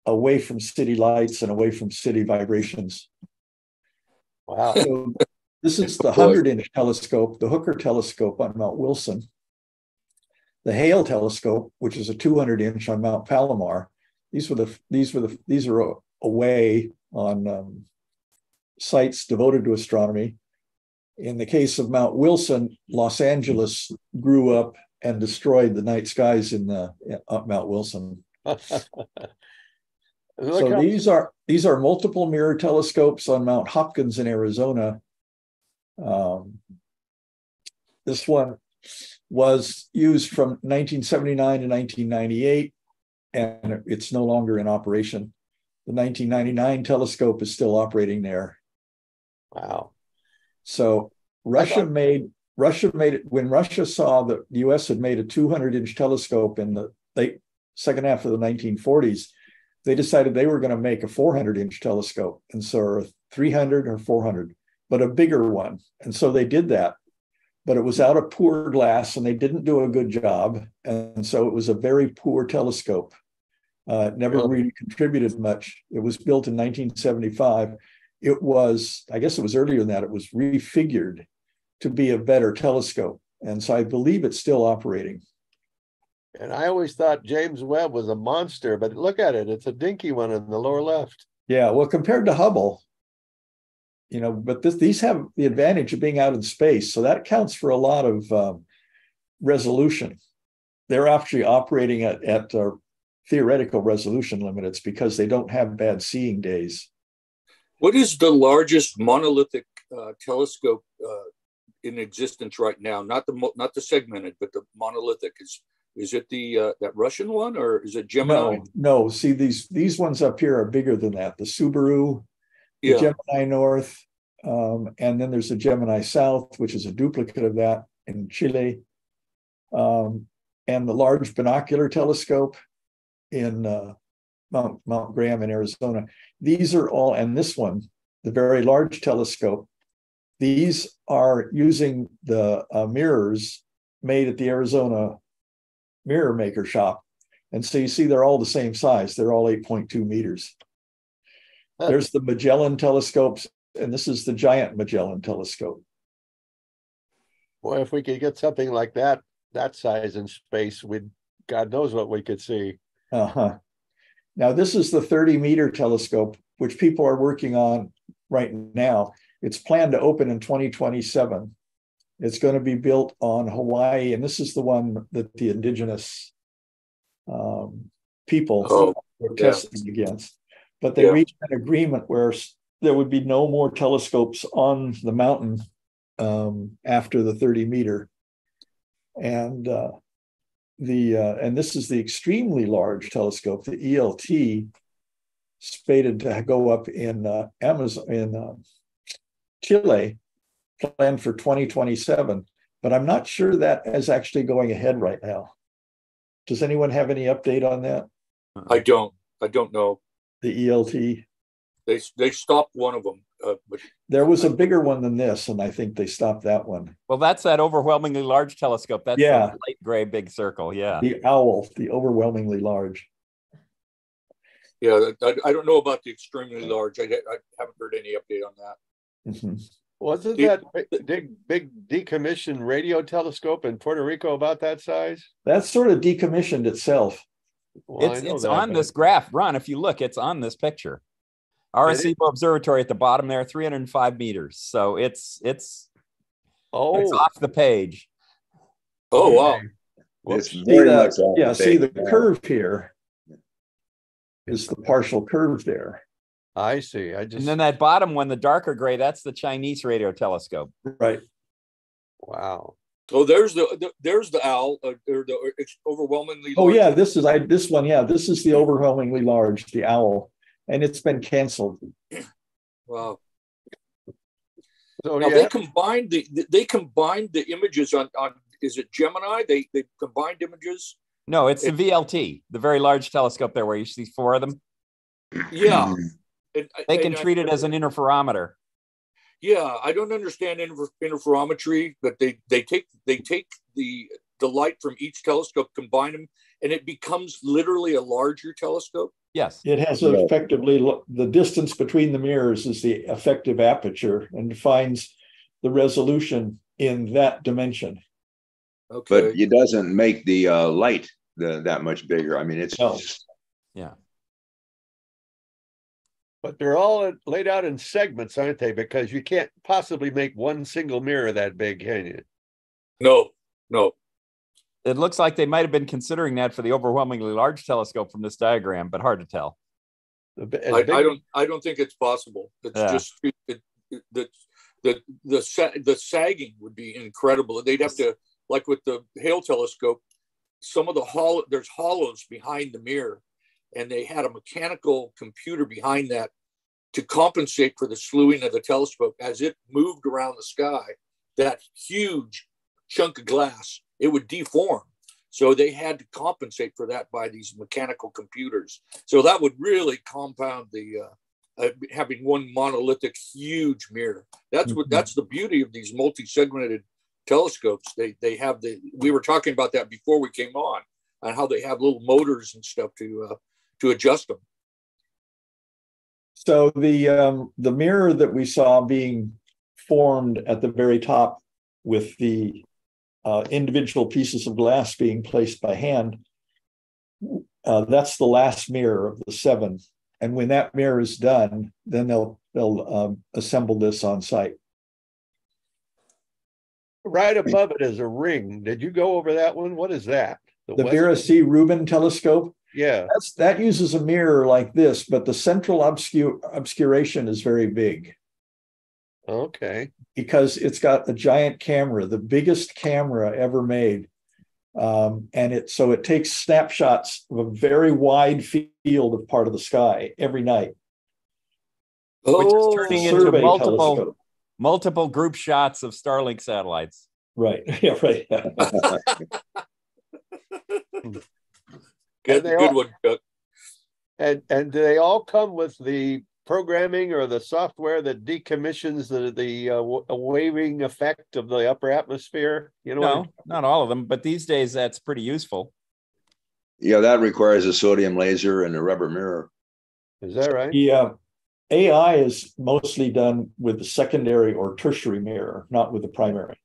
away from city lights and away from city vibrations. Wow. So this is the 100 inch telescope, the Hooker telescope on Mount Wilson the Hale telescope, which is a 200 inch on Mount Palomar. These were the these were the these are away on um, sites devoted to astronomy. In the case of Mount Wilson, Los Angeles grew up and destroyed the night skies in the up Mount Wilson. *laughs* so these are these are multiple mirror telescopes on Mount Hopkins in Arizona. Um, this one was used from 1979 to 1998, and it's no longer in operation. The 1999 telescope is still operating there. Wow. So Russia thought- made Russia made it when Russia saw that the US had made a 200 inch telescope in the late second half of the 1940s. They decided they were going to make a 400 inch telescope, and so 300 or 400, but a bigger one. And so they did that but it was out of poor glass and they didn't do a good job. And so it was a very poor telescope. Uh, never really contributed much. It was built in 1975. It was, I guess it was earlier than that, it was refigured to be a better telescope. And so I believe it's still operating. And I always thought James Webb was a monster, but look at it. It's a dinky one in the lower left. Yeah. Well, compared to Hubble, you know, but this, these have the advantage of being out in space. So that counts for a lot of um, resolution. They're actually operating at, at uh, theoretical resolution limits because they don't have bad seeing days. What is the largest monolithic uh, telescope uh, in existence right now? Not the not the segmented, but the monolithic. Is is it the uh, that Russian one or is it Gemini? No, no. See these these ones up here are bigger than that. The Subaru the yeah. Gemini North, um, and then there's the Gemini South, which is a duplicate of that in Chile. Um, and the Large Binocular Telescope in uh, Mount, Mount Graham in Arizona. These are all, and this one, the Very Large Telescope, these are using the uh, mirrors made at the Arizona Mirror Maker Shop. And so you see they're all the same size. They're all 8.2 meters. There's the Magellan telescopes, and this is the giant Magellan telescope. Boy, if we could get something like that, that size in space, we'd, God knows what we could see. Uh-huh. Now, this is the 30 meter telescope, which people are working on right now. It's planned to open in 2027. It's going to be built on Hawaii, and this is the one that the indigenous um, people Oh, were yeah. testing against. But they Yeah. reached an agreement where there would be no more telescopes on the mountain um, after the 30 meter. And uh, the uh, and this is the extremely large telescope, the ELT, spaded to go up in uh, Amazon in uh, Chile, planned for 2027. But I'm not sure that is actually going ahead right now. Does anyone have any update on that? I don't. I don't know. The ELT. They they stopped one of them, uh, but There was a bigger one than this, and I think they stopped that one. Well, that's that overwhelmingly large telescope. That's Yeah. the light gray big circle. Yeah. The owl, the overwhelmingly large. yeah, I, I don't know about the extremely large. I, I haven't heard any update on that. Mhm. Wasn't The- that big- big, big decommissioned radio telescope in Puerto Rico about that size? That's sort of decommissioned itself. Well, It's it's that, on but- this graph. Ron, if you look, it's on this picture. Arecibo Observatory at the bottom there, 305 meters. So it's it's it's Oh, off the page. Oh wow! okay. It's very See much. the- off yeah, see the page. curve here is the partial curve there. I see. I just And then that bottom one, the darker gray, that's the Chinese radio telescope. Right. wow. Oh, there's the, the there's the owl uh, or the it's overwhelmingly. Oh large. yeah, this is I this one, yeah, this is the overwhelmingly large, the owl, and it's been canceled. Wow. So Now yeah, they combined the they combined the images on on is it Gemini? They they combined images. No, it's the VLT, the very large telescope there where you see four of them. Yeah. Hmm. And, They and can I- treat it as an interferometer. Yeah, I don't understand inter- interferometry, but they they take they take the the light from each telescope, combine them, and it becomes literally a larger telescope. Yes. It has Right. effectively the distance between the mirrors is the effective aperture and defines the resolution in that dimension. Okay. But it doesn't make the uh, light the, that much bigger. I mean, it's No. Yeah. but they're all laid out in segments, aren't they? Because you can't possibly make one single mirror that big, can you? no, no. It looks like they might have been considering that for the overwhelmingly large telescope from this diagram, but hard to tell. The bi- as I, I don't I don't think it's possible. It's Yeah. just it, it, it- the the the the sagging would be incredible. They'd have to like with the Hale telescope, some of the hollow there's hollows behind the mirror, and they had a mechanical computer behind that to compensate for the slewing of the telescope as it moved around the sky. That huge chunk of glass it would deform. So they had to compensate for that by these mechanical computers. So that would really compound the uh, uh, having one monolithic huge mirror. That's what Mhm. that's the beauty of these multi-segmented telescopes. They they have the we were talking about that before we came on and how they have little motors and stuff to uh, to adjust them. So the um, the mirror that we saw being formed at the very top with the uh, individual pieces of glass being placed by hand, uh, that's the last mirror of the seven. And when that mirror is done, then they'll they'll um, assemble this on site. right above it is a ring. Did you go over that one? What is that? The west- Vera C. Rubin telescope Yeah. that's that uses a mirror like this, but the central obscure obscuration is very big. Okay. because it's got a giant camera, the biggest camera ever made. Um, and it so it takes snapshots of a very wide field of part of the sky every night. Which is Oh, turning into multiple telescope. multiple group shots of Starlink satellites. Right. *laughs* Yeah, right. Good, good all- one, Chuck. And and do they all come with the programming or the software that decommissions the the uh, wa- waving effect of the upper atmosphere? You know, No, not all of them, but these days that's pretty useful. Yeah, that requires a sodium laser and a rubber mirror. is that right? The uh, AI is mostly done with the secondary or tertiary mirror, not with the primary.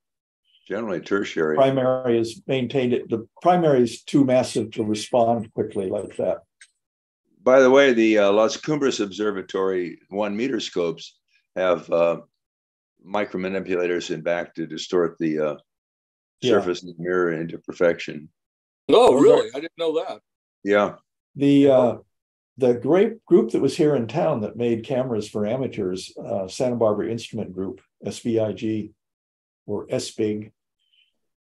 Generally tertiary. Primary is maintained, the primary is too massive to respond quickly like that. By the way, the uh, Las Cumbres Observatory one meter scopes have uh, micro manipulators in back to distort the uh, Yeah. surface of the mirror into perfection. Oh, really? I didn't know that. Yeah, The uh, the great group that was here in town that made cameras for amateurs, uh, Santa Barbara Instrument Group, SBIG, or SBIG,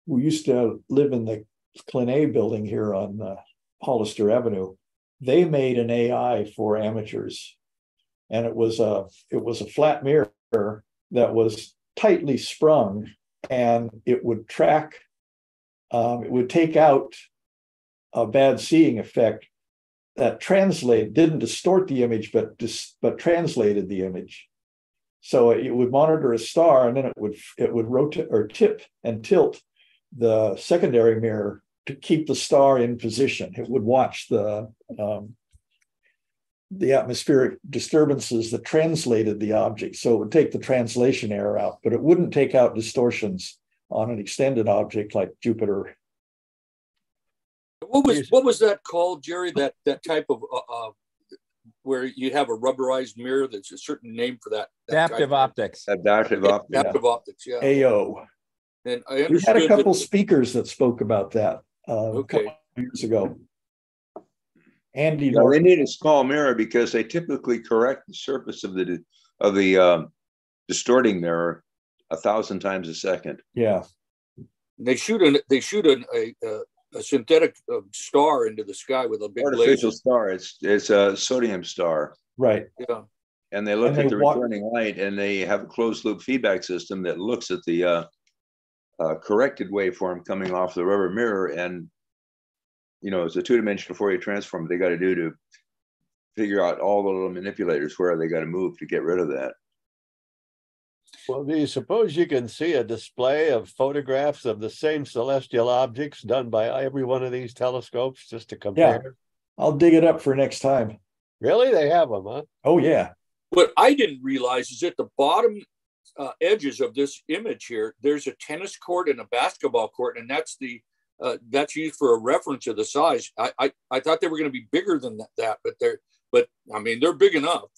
who used to live in the Clinet building here on uh, Hollister Avenue. They made an AI for amateurs, and it was a it was a flat mirror that was tightly sprung, and it would track. Um, it would take out a bad seeing effect that translate didn't distort the image, but dis, but translated the image. So it would monitor a star, and then it would it would rotate or tip and tilt the secondary mirror to keep the star in position. It would watch the um, the atmospheric disturbances that translated the object. So it would take the translation error out, but it wouldn't take out distortions on an extended object like Jupiter What was what was that called, Jerry? That that type of uh, uh, where you have a rubberized mirror. That's a certain name for that. that Adaptive optics. adaptive Yeah, optics. Adaptive optics. Yeah. AO. And I We had a couple that- speakers that spoke about that uh, Okay. years ago. Andy Yeah, they need a small mirror because they typically correct the surface of the of the um, distorting mirror a thousand times a second. yeah, They shoot an they shoot an, a, a a synthetic uh, star into the sky with a big Artificial laser. star. It's it's a sodium star. right. Yeah. and they look And at they the wa- returning light and they have a closed loop feedback system that looks at the uh, uh, corrected waveform coming off the rubber mirror and you know it's a two-dimensional Fourier transform they got to do to figure out all the little manipulators where they got to move to get rid of that Well, do you suppose you can see a display of photographs of the same celestial objects done by every one of these telescopes just to compare? Yeah. I'll dig it up for next time. Really? They have them, huh? Oh, yeah. What I didn't realize is at the bottom uh, edges of this image here, there's a tennis court and a basketball court, and that's the uh, that's used for a reference of the size. I I, I thought they were going to be bigger than that, that, but they're but I mean they're big enough.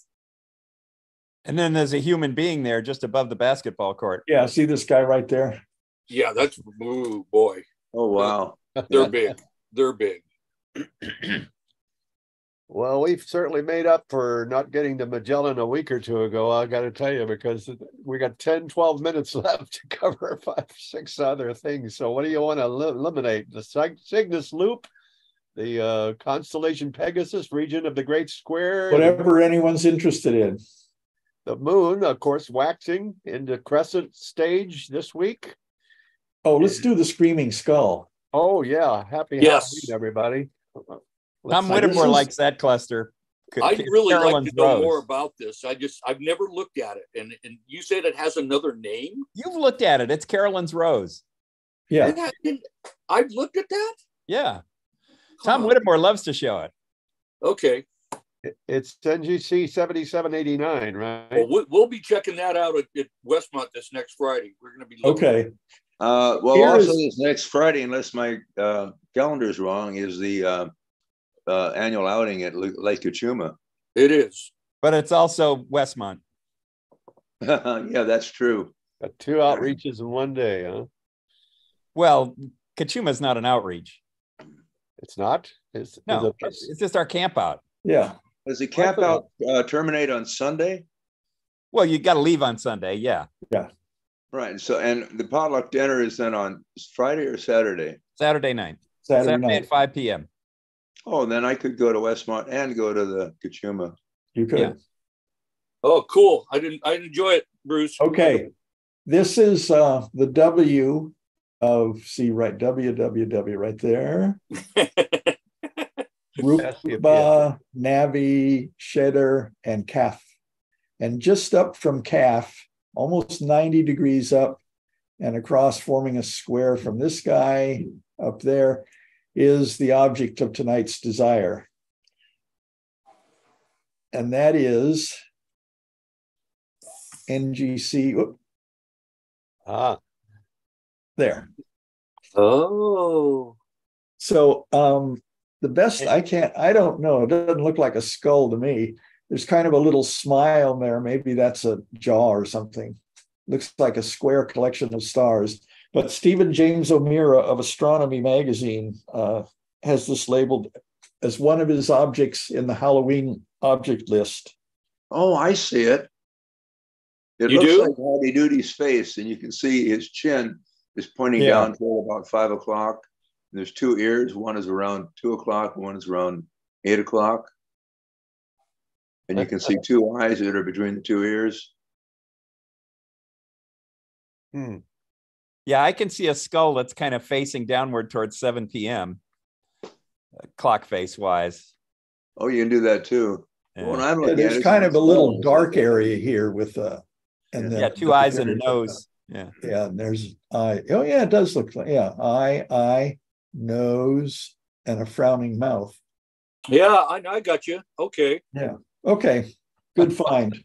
And then there's a human being there just above the basketball court. Yeah. See this guy right there? Yeah, that's ooh boy, oh wow they're big. They're big. *clears throat* Well, we've certainly made up for not getting to Magellan a week or two ago, I gotta tell you, because we got 10, 12 minutes *laughs* left to cover five, six other things. So what do you want to eliminate? The Cyg- Cygnus Loop, the uh, constellation Pegasus, region of the Great Square, Whatever anyone's interested in. the moon, of course, waxing into crescent stage this week. Oh, let's do the screaming skull. Oh, yeah. Happy Yes. Halloween, everybody. Tom Whittemore likes that cluster. I'd c- really like to know Rose. more about this. I just I've never looked at it, and and you said it has another name. You've looked at it. It's Caroline's Rose. Yeah. And I didn't- I've looked at that. Yeah. Tom Huh. Whittemore loves to show it. Okay, It's NGC seventy-seven eighty-nine, right? well we'll, we'll be checking that out at, at Westmont this next Friday. We're going to be looking. Okay. uh, well Here also is- this next friday unless my uh, calendar is wrong is the uh, uh, annual outing at lake Cachuma It is. But it's also Westmont. *laughs* yeah that's true Got two outreaches in one day, huh? Well, Cachuma is not an outreach. It's not? It's, is No, it- it's it's just our camp out. Yeah. does the camp out uh, terminate on sunday Well, you got to leave on Sunday. Yeah. Yeah. right so and the potluck dinner is then on friday or saturday Saturday night. Saturday, Saturday night. at 5 p.m. Oh, then I could go to Westmont and go to the Cachuma. You could. Yeah. Oh, cool. I didn't. I enjoy it, Bruce. Okay. This is uh, the W of see right www right there. *laughs* Ruchbah, Navi, Schedar, and Caph. And just up from Caph, almost 90 degrees up and across, forming a square from this guy up there, is the object of tonight's desire. And that is NGC. Whoop, Ah, there. Oh. So um, the best I can't, I don't know. It doesn't look like a skull to me. There's kind of a little smile there. Maybe that's a jaw or something. Looks like a square collection of stars. But Stephen James O'Meara of Astronomy magazine uh, has this labeled as one of his objects in the Halloween object list. Oh, I see it. It You looks do? like Howdy Doody's face, and you can see his chin is pointing Yeah. down toward about five o'clock. And there's two ears. One is around two o'clock, one is around eight o'clock. And you can see two eyes that are between the two ears. hmm. Yeah, I can see a skull that's kind of facing downward towards 7 p.m. uh, clock face wise. Oh, you can do that too. Yeah. When I'm Yeah, there's it, kind of a little dark area here with uh and then yeah, two eyes and a nose. Yeah. Yeah, and there's eye. Oh, yeah, it does look like yeah, eye, eye, nose, and a frowning mouth. Yeah, I, I got you. Okay. Yeah. Okay, good *laughs* find.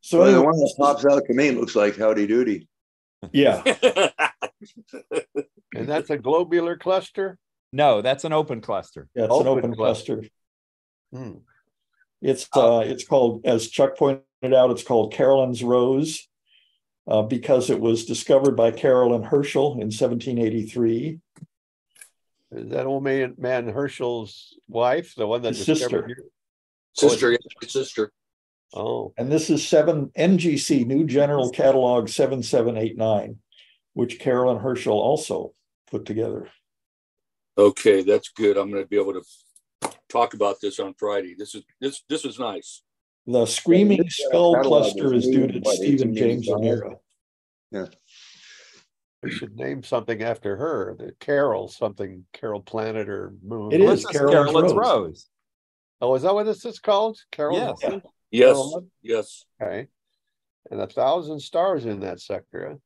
So Well, the anyway, one that pops out to me looks like Howdy Doody. Yeah, *laughs* and that's a globular cluster. No, that's an open cluster. yeah, it's an Open open cluster. cluster. Hmm. It's uh, it's called, as Chuck pointed out, it's called Caroline's Rose. Uh, because it was discovered by Caroline Herschel in 1783. Is that old man, man Herschel's wife, the one that His discovered sister. you? sister, yeah, sister. Oh, And this is seven NGC New General Catalog 7789, which Caroline Herschel also put together. Okay, that's good. I'm going to be able to talk about this on Friday. This is this this is nice. The Screaming this, uh, Skull cluster is due to Stephen James 1885? O'Meara. we should name something after her, the Carol, something Carol Planet or Moon. It Well, is Caroline's Caroline's Rose. Rose. Oh, is that what this is called? Carol? Yes. Moon? Yes, Caroline? yes. Okay. And a thousand stars in that sector. huh?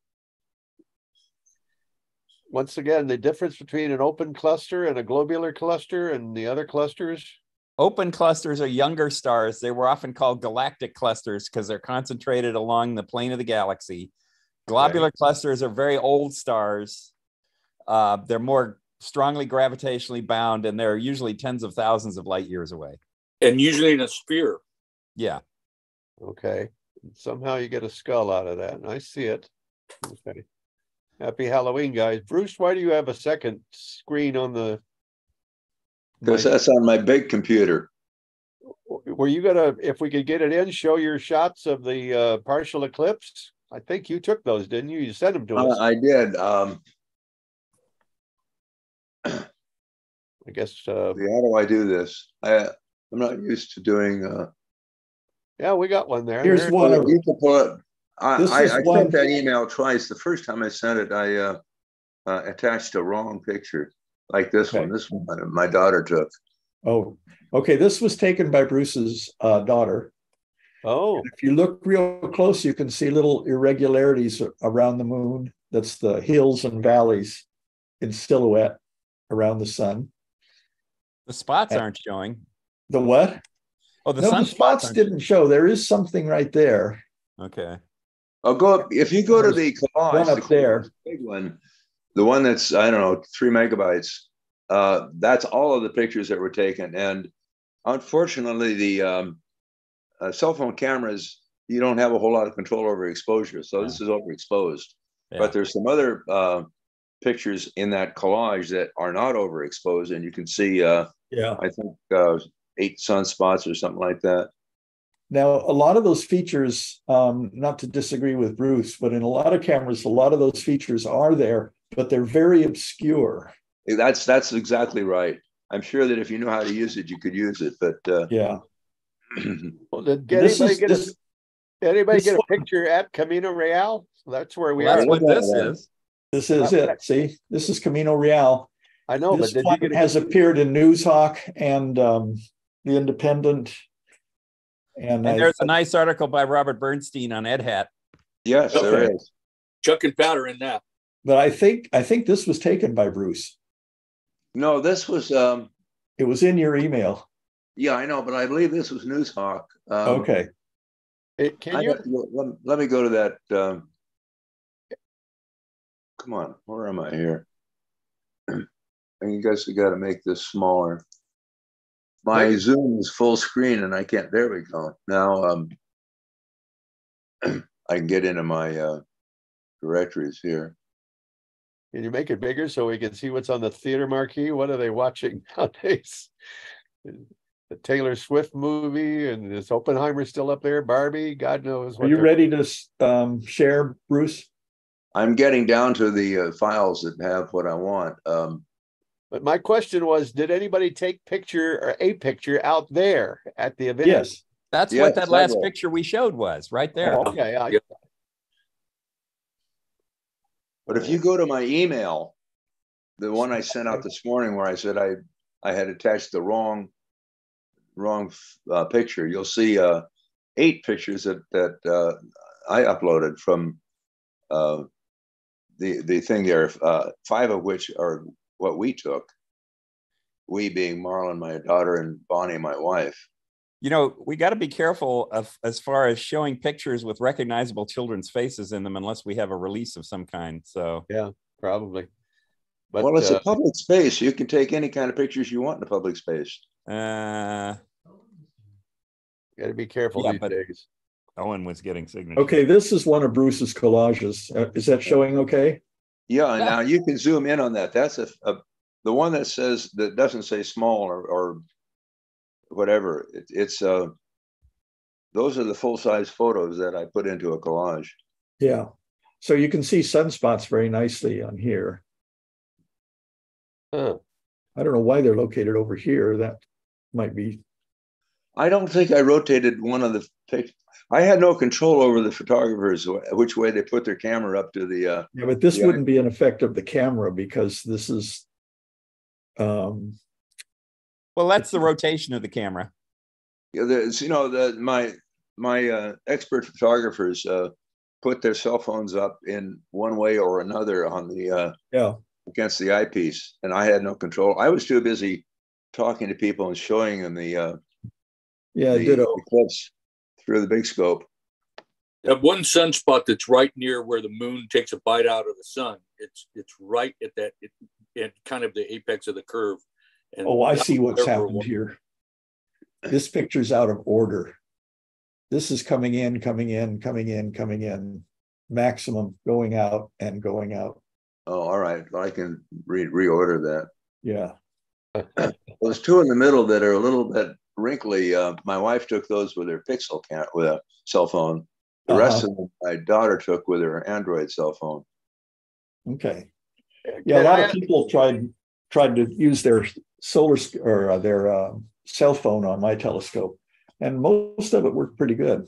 Once again, the difference between an open cluster and a globular cluster and the other clusters. Open clusters are younger stars. They were often called galactic clusters because they're concentrated along the plane of the galaxy. Globular clusters are very old stars. Uh, they're more strongly gravitationally bound and they're usually tens of thousands of light years away. And usually in a sphere. Yeah. Okay. Somehow you get a skull out of that. and I see it. Okay. Happy Halloween, guys. Bruce, why do you have a second screen on the? Because that's on my big computer. Were you gonna, if we could get it in, show your shots of the uh, partial eclipse? I think you took those, didn't you? You sent them to Uh, us. I did. Um, I guess, uh, how do I do this? I, I'm not used to doing, uh, yeah, we got one there. Here's There- one of you can pull it. I, This I, is I one- sent that email twice. The first time I sent it, I, uh, uh, attached a wrong picture, like this one. This one my daughter took. Oh, okay. This was taken by Bruce's uh, daughter. Oh, If you look real close, you can see little irregularities around the moon. That's the hills and valleys in silhouette around the sun. The spots Uh, aren't showing. The what? Oh, the no, the spots aren't- didn't show. There is something right there. Okay. I'll go up, if you go to the collage, One the up there. big one, the one that's, I don't know, three megabytes, uh, that's all of the pictures that were taken. And unfortunately, the, um, uh, cell phone cameras, you don't have a whole lot of control over exposure. So this is overexposed. Yeah. But there's some other, uh, pictures in that collage that are not overexposed and you can see, uh, Yeah. I think, uh, eight sunspots or something like that. Now, a lot of those features, um, not to disagree with Bruce, but in a lot of cameras, a lot of those features are there, but they're very obscure. That's, that's exactly right. I'm sure that if you know how to use it, you could use it, but, uh, Yeah. *clears throat* well, did get This anybody is get this, a, anybody get a one- picture at Camino Real? That's where we Well, are. that's what look at this that. is. This is Okay. it. See, this is Camino Real. I know, but This did one has appeared in Noozhawk and um, The Independent. And And I, there's a nice article by Robert Bernstein on Ed Hat. Yes, there Okay. is. Chuck and powder in that. but I think I think this was taken by Bruce. No, this was, um, It was in your email. yeah, I know, but I believe this was Noozhawk. Um, Okay. It- Can I you, let, let me go to that. Um, come on, where am I here? And *clears throat* you guys have got to make this smaller. My Wait. Zoom is full screen and I can't. There we go. Now um, *clears throat* I can get into my uh, directories here. can you make it bigger so we can see what's on the theater marquee? What are they watching *laughs* nowadays? The Taylor Swift movie and is Oppenheimer still up there? Barbie, God knows. Are what you they're- ready to um, share, Bruce? I'm getting down to the uh, files that have what I want. Um, But my question was, did anybody take picture or a picture out there at the event? Yes. That's Yes, what that last several. picture we showed was right there. Okay, I, Yeah. But if you go to my email, the one I sent out this morning where I said I, I had attached the wrong, wrong uh, picture, you'll see uh, eight pictures that, that uh, I uploaded from uh, the, the thing there, uh, five of which are what we took. We being Marlon, my daughter, and Bonnie, my wife. You know, we got to be careful of as far as showing pictures with recognizable children's faces in them unless we have a release of some kind. So yeah, probably. But well, it's uh, a public space. You can take any kind of pictures you want in a public space. uh gotta be careful Yeah, these but- days. Owen was getting signatures. Okay, this is one of Bruce's collages. Uh, is that showing okay? Yeah, and now you can zoom in on that. That's a, a the one that says that doesn't say small or, or whatever. It, it's uh those are the full size photos that I put into a collage. Yeah. So you can see sunspots very nicely on here. Huh. I don't know why they're located over here. That might be, I don't think I rotated one of the pic. I had no control over the photographers which way they put their camera up to the. uh yeah, but this wouldn't be an effect of the camera because this is um Well, that's the rotation of the camera. yeah, there's, you know the my my uh, expert photographers uh, put their cell phones up in one way or another on the uh, yeah. against the eyepiece, and I had no control. I was too busy talking to people and showing them the uh, Yeah, the ditto. eclipse through the big scope. That one sunspot that's right near where the moon takes a bite out of the sun. It's it's right at that it, at kind of the apex of the curve. And Oh, I see what's happened one- here. *clears throat* This picture's out of order. This is coming in, coming in, coming in, coming in, maximum going out and going out. Oh, all right. Well, I can re- reorder that. Yeah. *clears throat* Those two in the middle that are a little bit wrinkly. Uh, my wife took those with her Pixel cam with a cell phone. The rest of them, my daughter took with her Android cell phone. Okay. Yeah, a lot I of people tried tried to use their solar or uh, their uh, cell phone on my telescope, and most of it worked pretty good.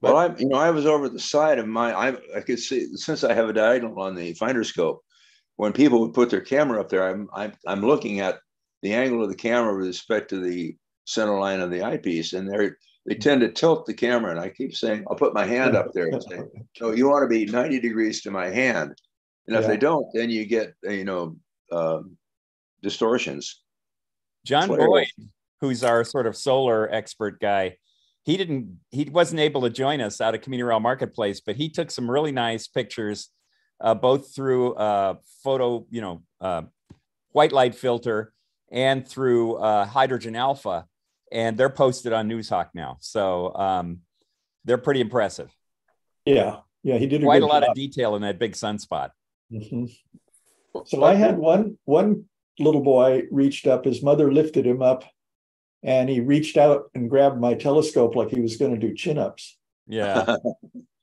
Well, I, you know, I was over the side of my, I, I could see since I have a diagonal on the finder scope. When people would put their camera up there, I'm, I'm, I'm looking at the angle of the camera with respect to the center line of the eyepiece, and they're they tend to tilt the camera. And I keep saying, I'll put my hand up there and say, *laughs* no, you want to be 90 degrees to my hand. And if Yeah. they don't, then you get, you know, um, distortions. John That's Boyd, who's our sort of solar expert guy, he didn't he wasn't able to join us out of Camino Real Marketplace, but he took some really nice pictures, uh, both through uh, photo, you know, uh, white light filter and through uh, hydrogen alpha, and they're posted on Noozhawk now. So um, they're pretty impressive. Yeah, yeah, he did a Quite a good lot job. of detail in that big sunspot. Mhm. So I had one one little boy reached up. His mother lifted him up, and he reached out and grabbed my telescope like he was going to do chin ups. Yeah.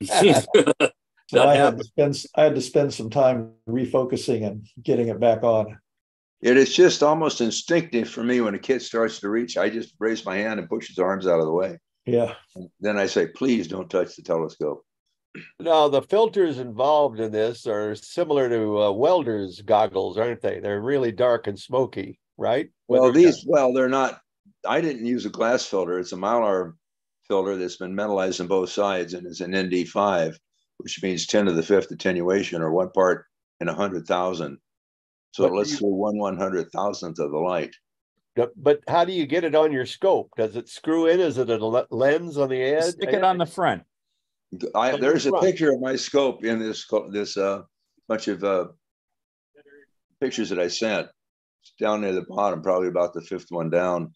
*laughs* *laughs* *laughs* So I had to spend I had to spend some time refocusing and getting it back on. It is just almost instinctive for me when a kid starts to reach, I just raise my hand and push his arms out of the way. Yeah, Then I say, please don't touch the telescope. Now, the filters involved in this are similar to uh, welders' goggles, aren't they? They're really dark and smoky, right? Well, Whether- these, well, they're not, I didn't use a glass filter. It's a Mylar filter that's been metallized on both sides and is an ND5, which means 10 to the fifth attenuation or one part in a hundred thousand. So But it lets you- through one one hundred thousandth of the light. But- But how do you get it on your scope? Does it screw in? Is it a lens on the edge? Stick it on the front. I, On the there's a picture of my scope in this, co- this, uh, bunch of, uh, pictures that I sent. It's down near the bottom, probably about the fifth one down.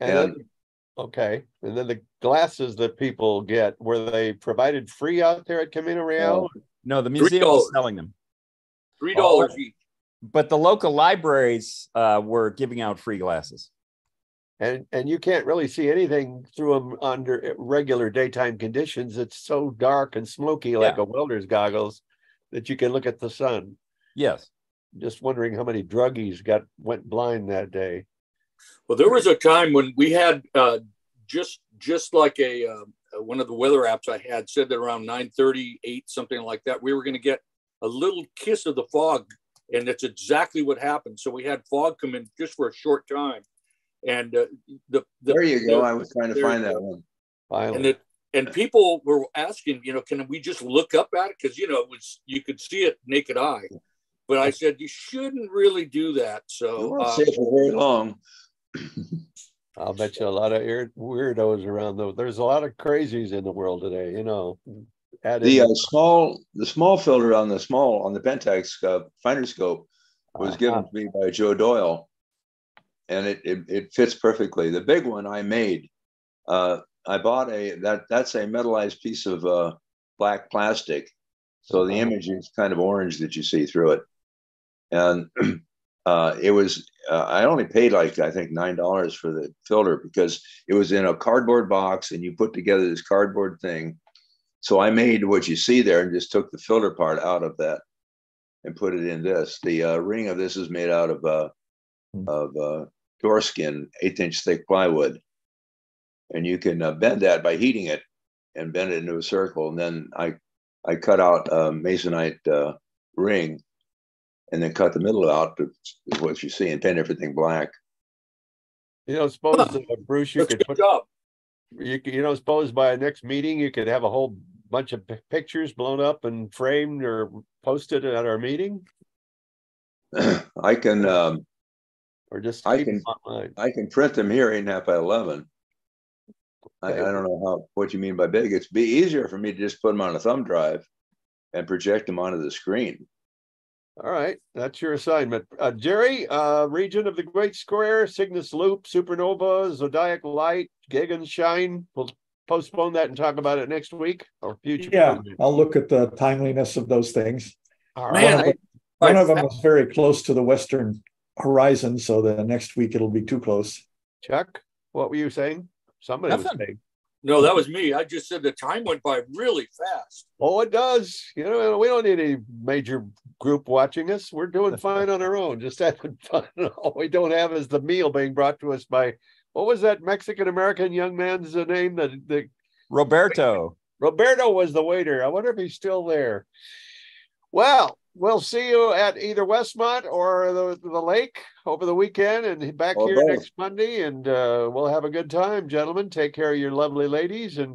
And then- Okay, and then the glasses that people get, were they provided free out there at Camino Real? No, the museum is selling them, Three dollars Oh. each. but the local libraries uh, were giving out free glasses. And, and you can't really see anything through them under regular daytime conditions. It's so dark and smoky like Yeah. a welder's goggles that you can look at the sun. Yes. Just wondering how many druggies got, went blind that day. Well, there was a time when we had uh, just just like a uh, one of the weather apps I had said that around 9:38 something like that we were going to get a little kiss of the fog, and that's exactly what happened. So we had fog come in just for a short time, and uh, the, the There you go. the- I was trying to find that one. Finally. and it and people were asking, you know, can we just look up at it because you know it was you could see it naked eye, but I said you shouldn't really do that. So won't uh, stay for very long. I'll bet you a lot of weirdos around though. There's a lot of crazies in the world today, you know. The uh, small, the small filter on the small, on the Pentax uh, finder scope was Uh-huh. given to me by Joe Doyle. And it, it, it fits perfectly. The big one I made, uh, I bought a, that, that's a metallized piece of uh, black plastic. So the Uh-huh. image is kind of orange that you see through it. And *clears throat* uh, it was, uh, I only paid like, I think $9 for the filter because it was in a cardboard box and you put together this cardboard thing. So I made what you see there and just took the filter part out of that and put it in this. The uh, ring of this is made out of uh, Hmm. of uh, door skin, eighth inch thick plywood, and you can uh, bend that by heating it and bend it into a circle. And then I I cut out a masonite uh, ring and then cut the middle out to what you see and paint everything black. You know, suppose uh, Bruce, you that's could put, up. you you know, suppose by a next meeting, you could have a whole bunch of pi- pictures blown up and framed or posted at our meeting *clears throat* I can um, or just I can- online. I can print them here eight and a half by eleven. I, I don't know how what you mean by big. It's be easier for me to just put them on a thumb drive and project them onto the screen. All right, that's your assignment. Uh, Jerry, uh, region of the Great Square, Cygnus Loop, Supernova, Zodiac Light, Gegenschein. We'll postpone that and talk about it next week or future. Yeah, program. I'll look at the timeliness of those things. All Man, right. One of them is very close to the western horizon, so the next week it'll be too close. Chuck, what were you saying? Somebody was saying. No, that was me. I just said the time went by really fast. Oh, it does. You know, we don't need any major group watching us. We're doing *laughs* fine on our own, just having *laughs* fun. All we don't have is the meal being brought to us by what was that Mexican American young man's uh, name? The the Roberto. Roberto was the waiter. I wonder if he's still there. Well, we'll see you at either Westmont or the, the lake over the weekend and back here next Monday. And uh, we'll have a good time, gentlemen. Take care of your lovely ladies and